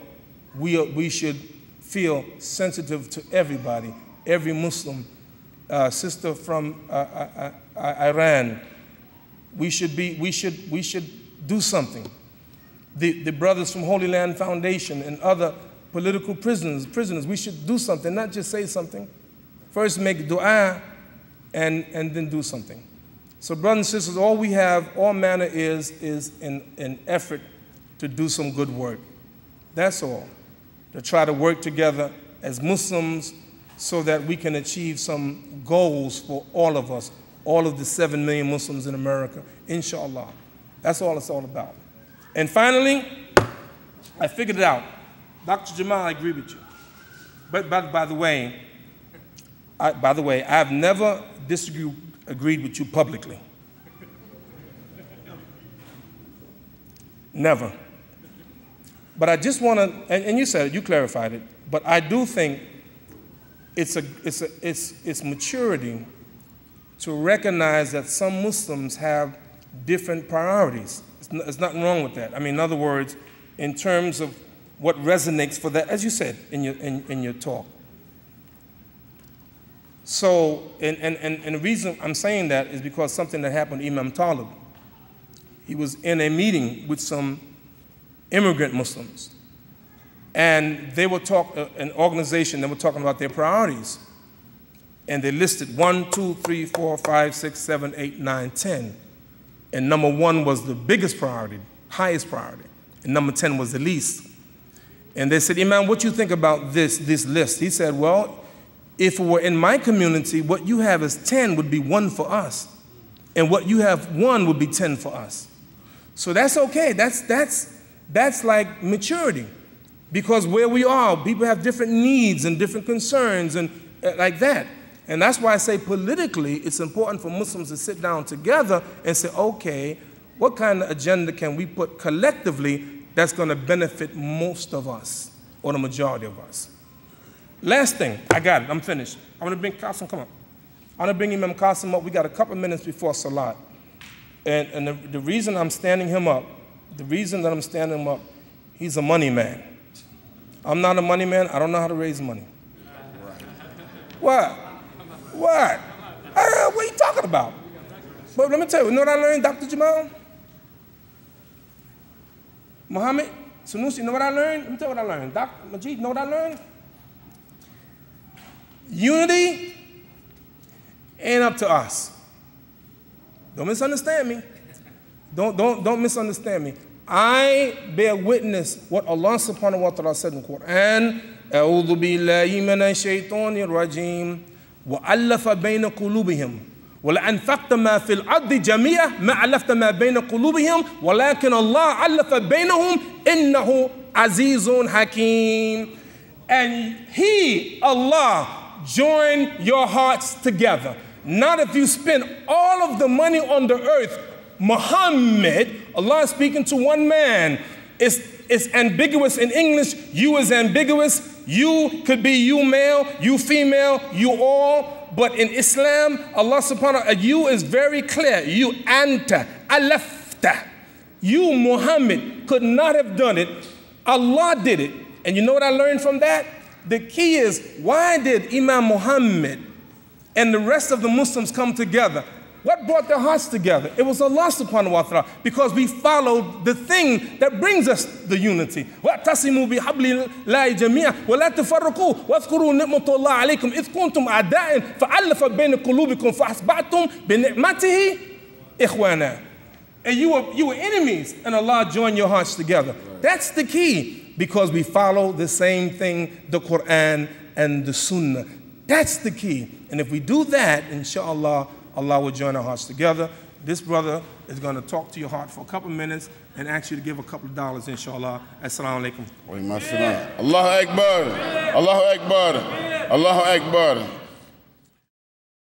we, we should feel sensitive to everybody, every Muslim, uh, sister from uh, uh, uh, Iran. We should, be, we, should, we should do something. The, the brothers from Holy Land Foundation and other political prisoners, prisoners, we should do something, not just say something. First make dua and, and then do something. So, brothers and sisters, all we have, all MANA is, is an, an effort to do some good work. That's all to try to work together as Muslims so that we can achieve some goals for all of us, all of the 7 million Muslims in America, inshallah. That's all it's all about. And finally, I figured it out. Dr. Jamal, I agree with you. But by, by the way, I, by the way, I've never disagreed agreed with you publicly. Never. But I just want to, and, and, you said it, you clarified it, but I do think it's, a, it's, a, it's, it's maturity to recognize that some Muslims have different priorities. It's nothing wrong with that. I mean, in other words, in terms of what resonates for that, as you said in your, in, in your talk. So, and, and, and, the reason I'm saying that is because something that happened to Imam Talib. He was in a meeting with some immigrant Muslims. And they were talking, uh, an organization, they were talking about their priorities. And they listed one, two, three, four, five, six, seven, eight, nine, ten. And number one was the biggest priority, highest priority. And number 10 was the least. And they said, Imam, what you think about this, this list? He said, Well, if it were in my community, what you have as 10 would be one for us. And what you have one would be 10 for us. So that's okay. That's, that's, that's like maturity. Because where we are, people have different needs and different concerns and uh, like that. And that's why I say politically, it's important for Muslims to sit down together and say, okay, what kind of agenda can we put collectively that's going to benefit most of us or the majority of us? Last thing, I got it, I'm finished. I'm going to bring Qasim, come on. I'm going to bring Imam Qasim up. We got a couple minutes before Salat. And, and the, the reason I'm standing him up the reason that I'm standing him up, he's a money man. I'm not a money man. I don't know how to raise money. What? What? Uh, what are you talking about? But let me tell you, you know what I learned, Dr. Jamal? Muhammad, Sanusi, you know what I learned? Let me tell you what I learned. Dr. Magid, you know what I learned? Unity ain't up to us. Don't misunderstand me. Don't, don't, don't misunderstand me. I bear witness what Allah subhanahu wa ta'ala said in the Quran. أعوذ وألف بين قلوبهم ولأنفقت ما في الأرض جميعا ما ألفت ما بين قلوبهم ولكن الله ألف بينهم إنه عزيز حكيم and he Allah joined your hearts together not if you spend all of the money on the earth Muhammad, Allah is speaking to one man. It's, it's ambiguous in English. You is ambiguous. you could be you male, you female, you all. But in Islam, Allah subhanahu wa ta'ala, you is very clear. You anta, alafta. You, Muhammad, could not have done it. Allah did it. And you know what I learned from that? The key is why did Imam Muhammad and the rest of the Muslims come together? What brought their hearts together? It was Allah subhanahu wa ta'ala because we followed the thing that brings us the unity. وَاعْتَصِمُوا بِحَبْلِ اللَّهِ جَمِيعًا وَلَا تَفَرَّقُوا وَاذْكُرُوا نِعْمَةَ اللَّهِ عَلَيْكُمْ إِذْ كُنْتُمْ أَعْدَاءً فَأَلَّفَ بَيْنَ قُلُوبِكُمْ فَأَصْبَحْتُمْ بِنِعْمَتِهِ إِخْوَانًا And you were, you were enemies, and Allah joined your hearts together. That's the key because we follow the same thing, the Quran and the Sunnah. That's the key. And if we do that, inshallah, Allah will join our hearts together. This brother is going to talk to your heart for a couple of minutes and ask you to give a couple of dollars, inshallah. Assalamu alaikum. Allahu Akbar. Allahu Akbar. Allahu Akbar.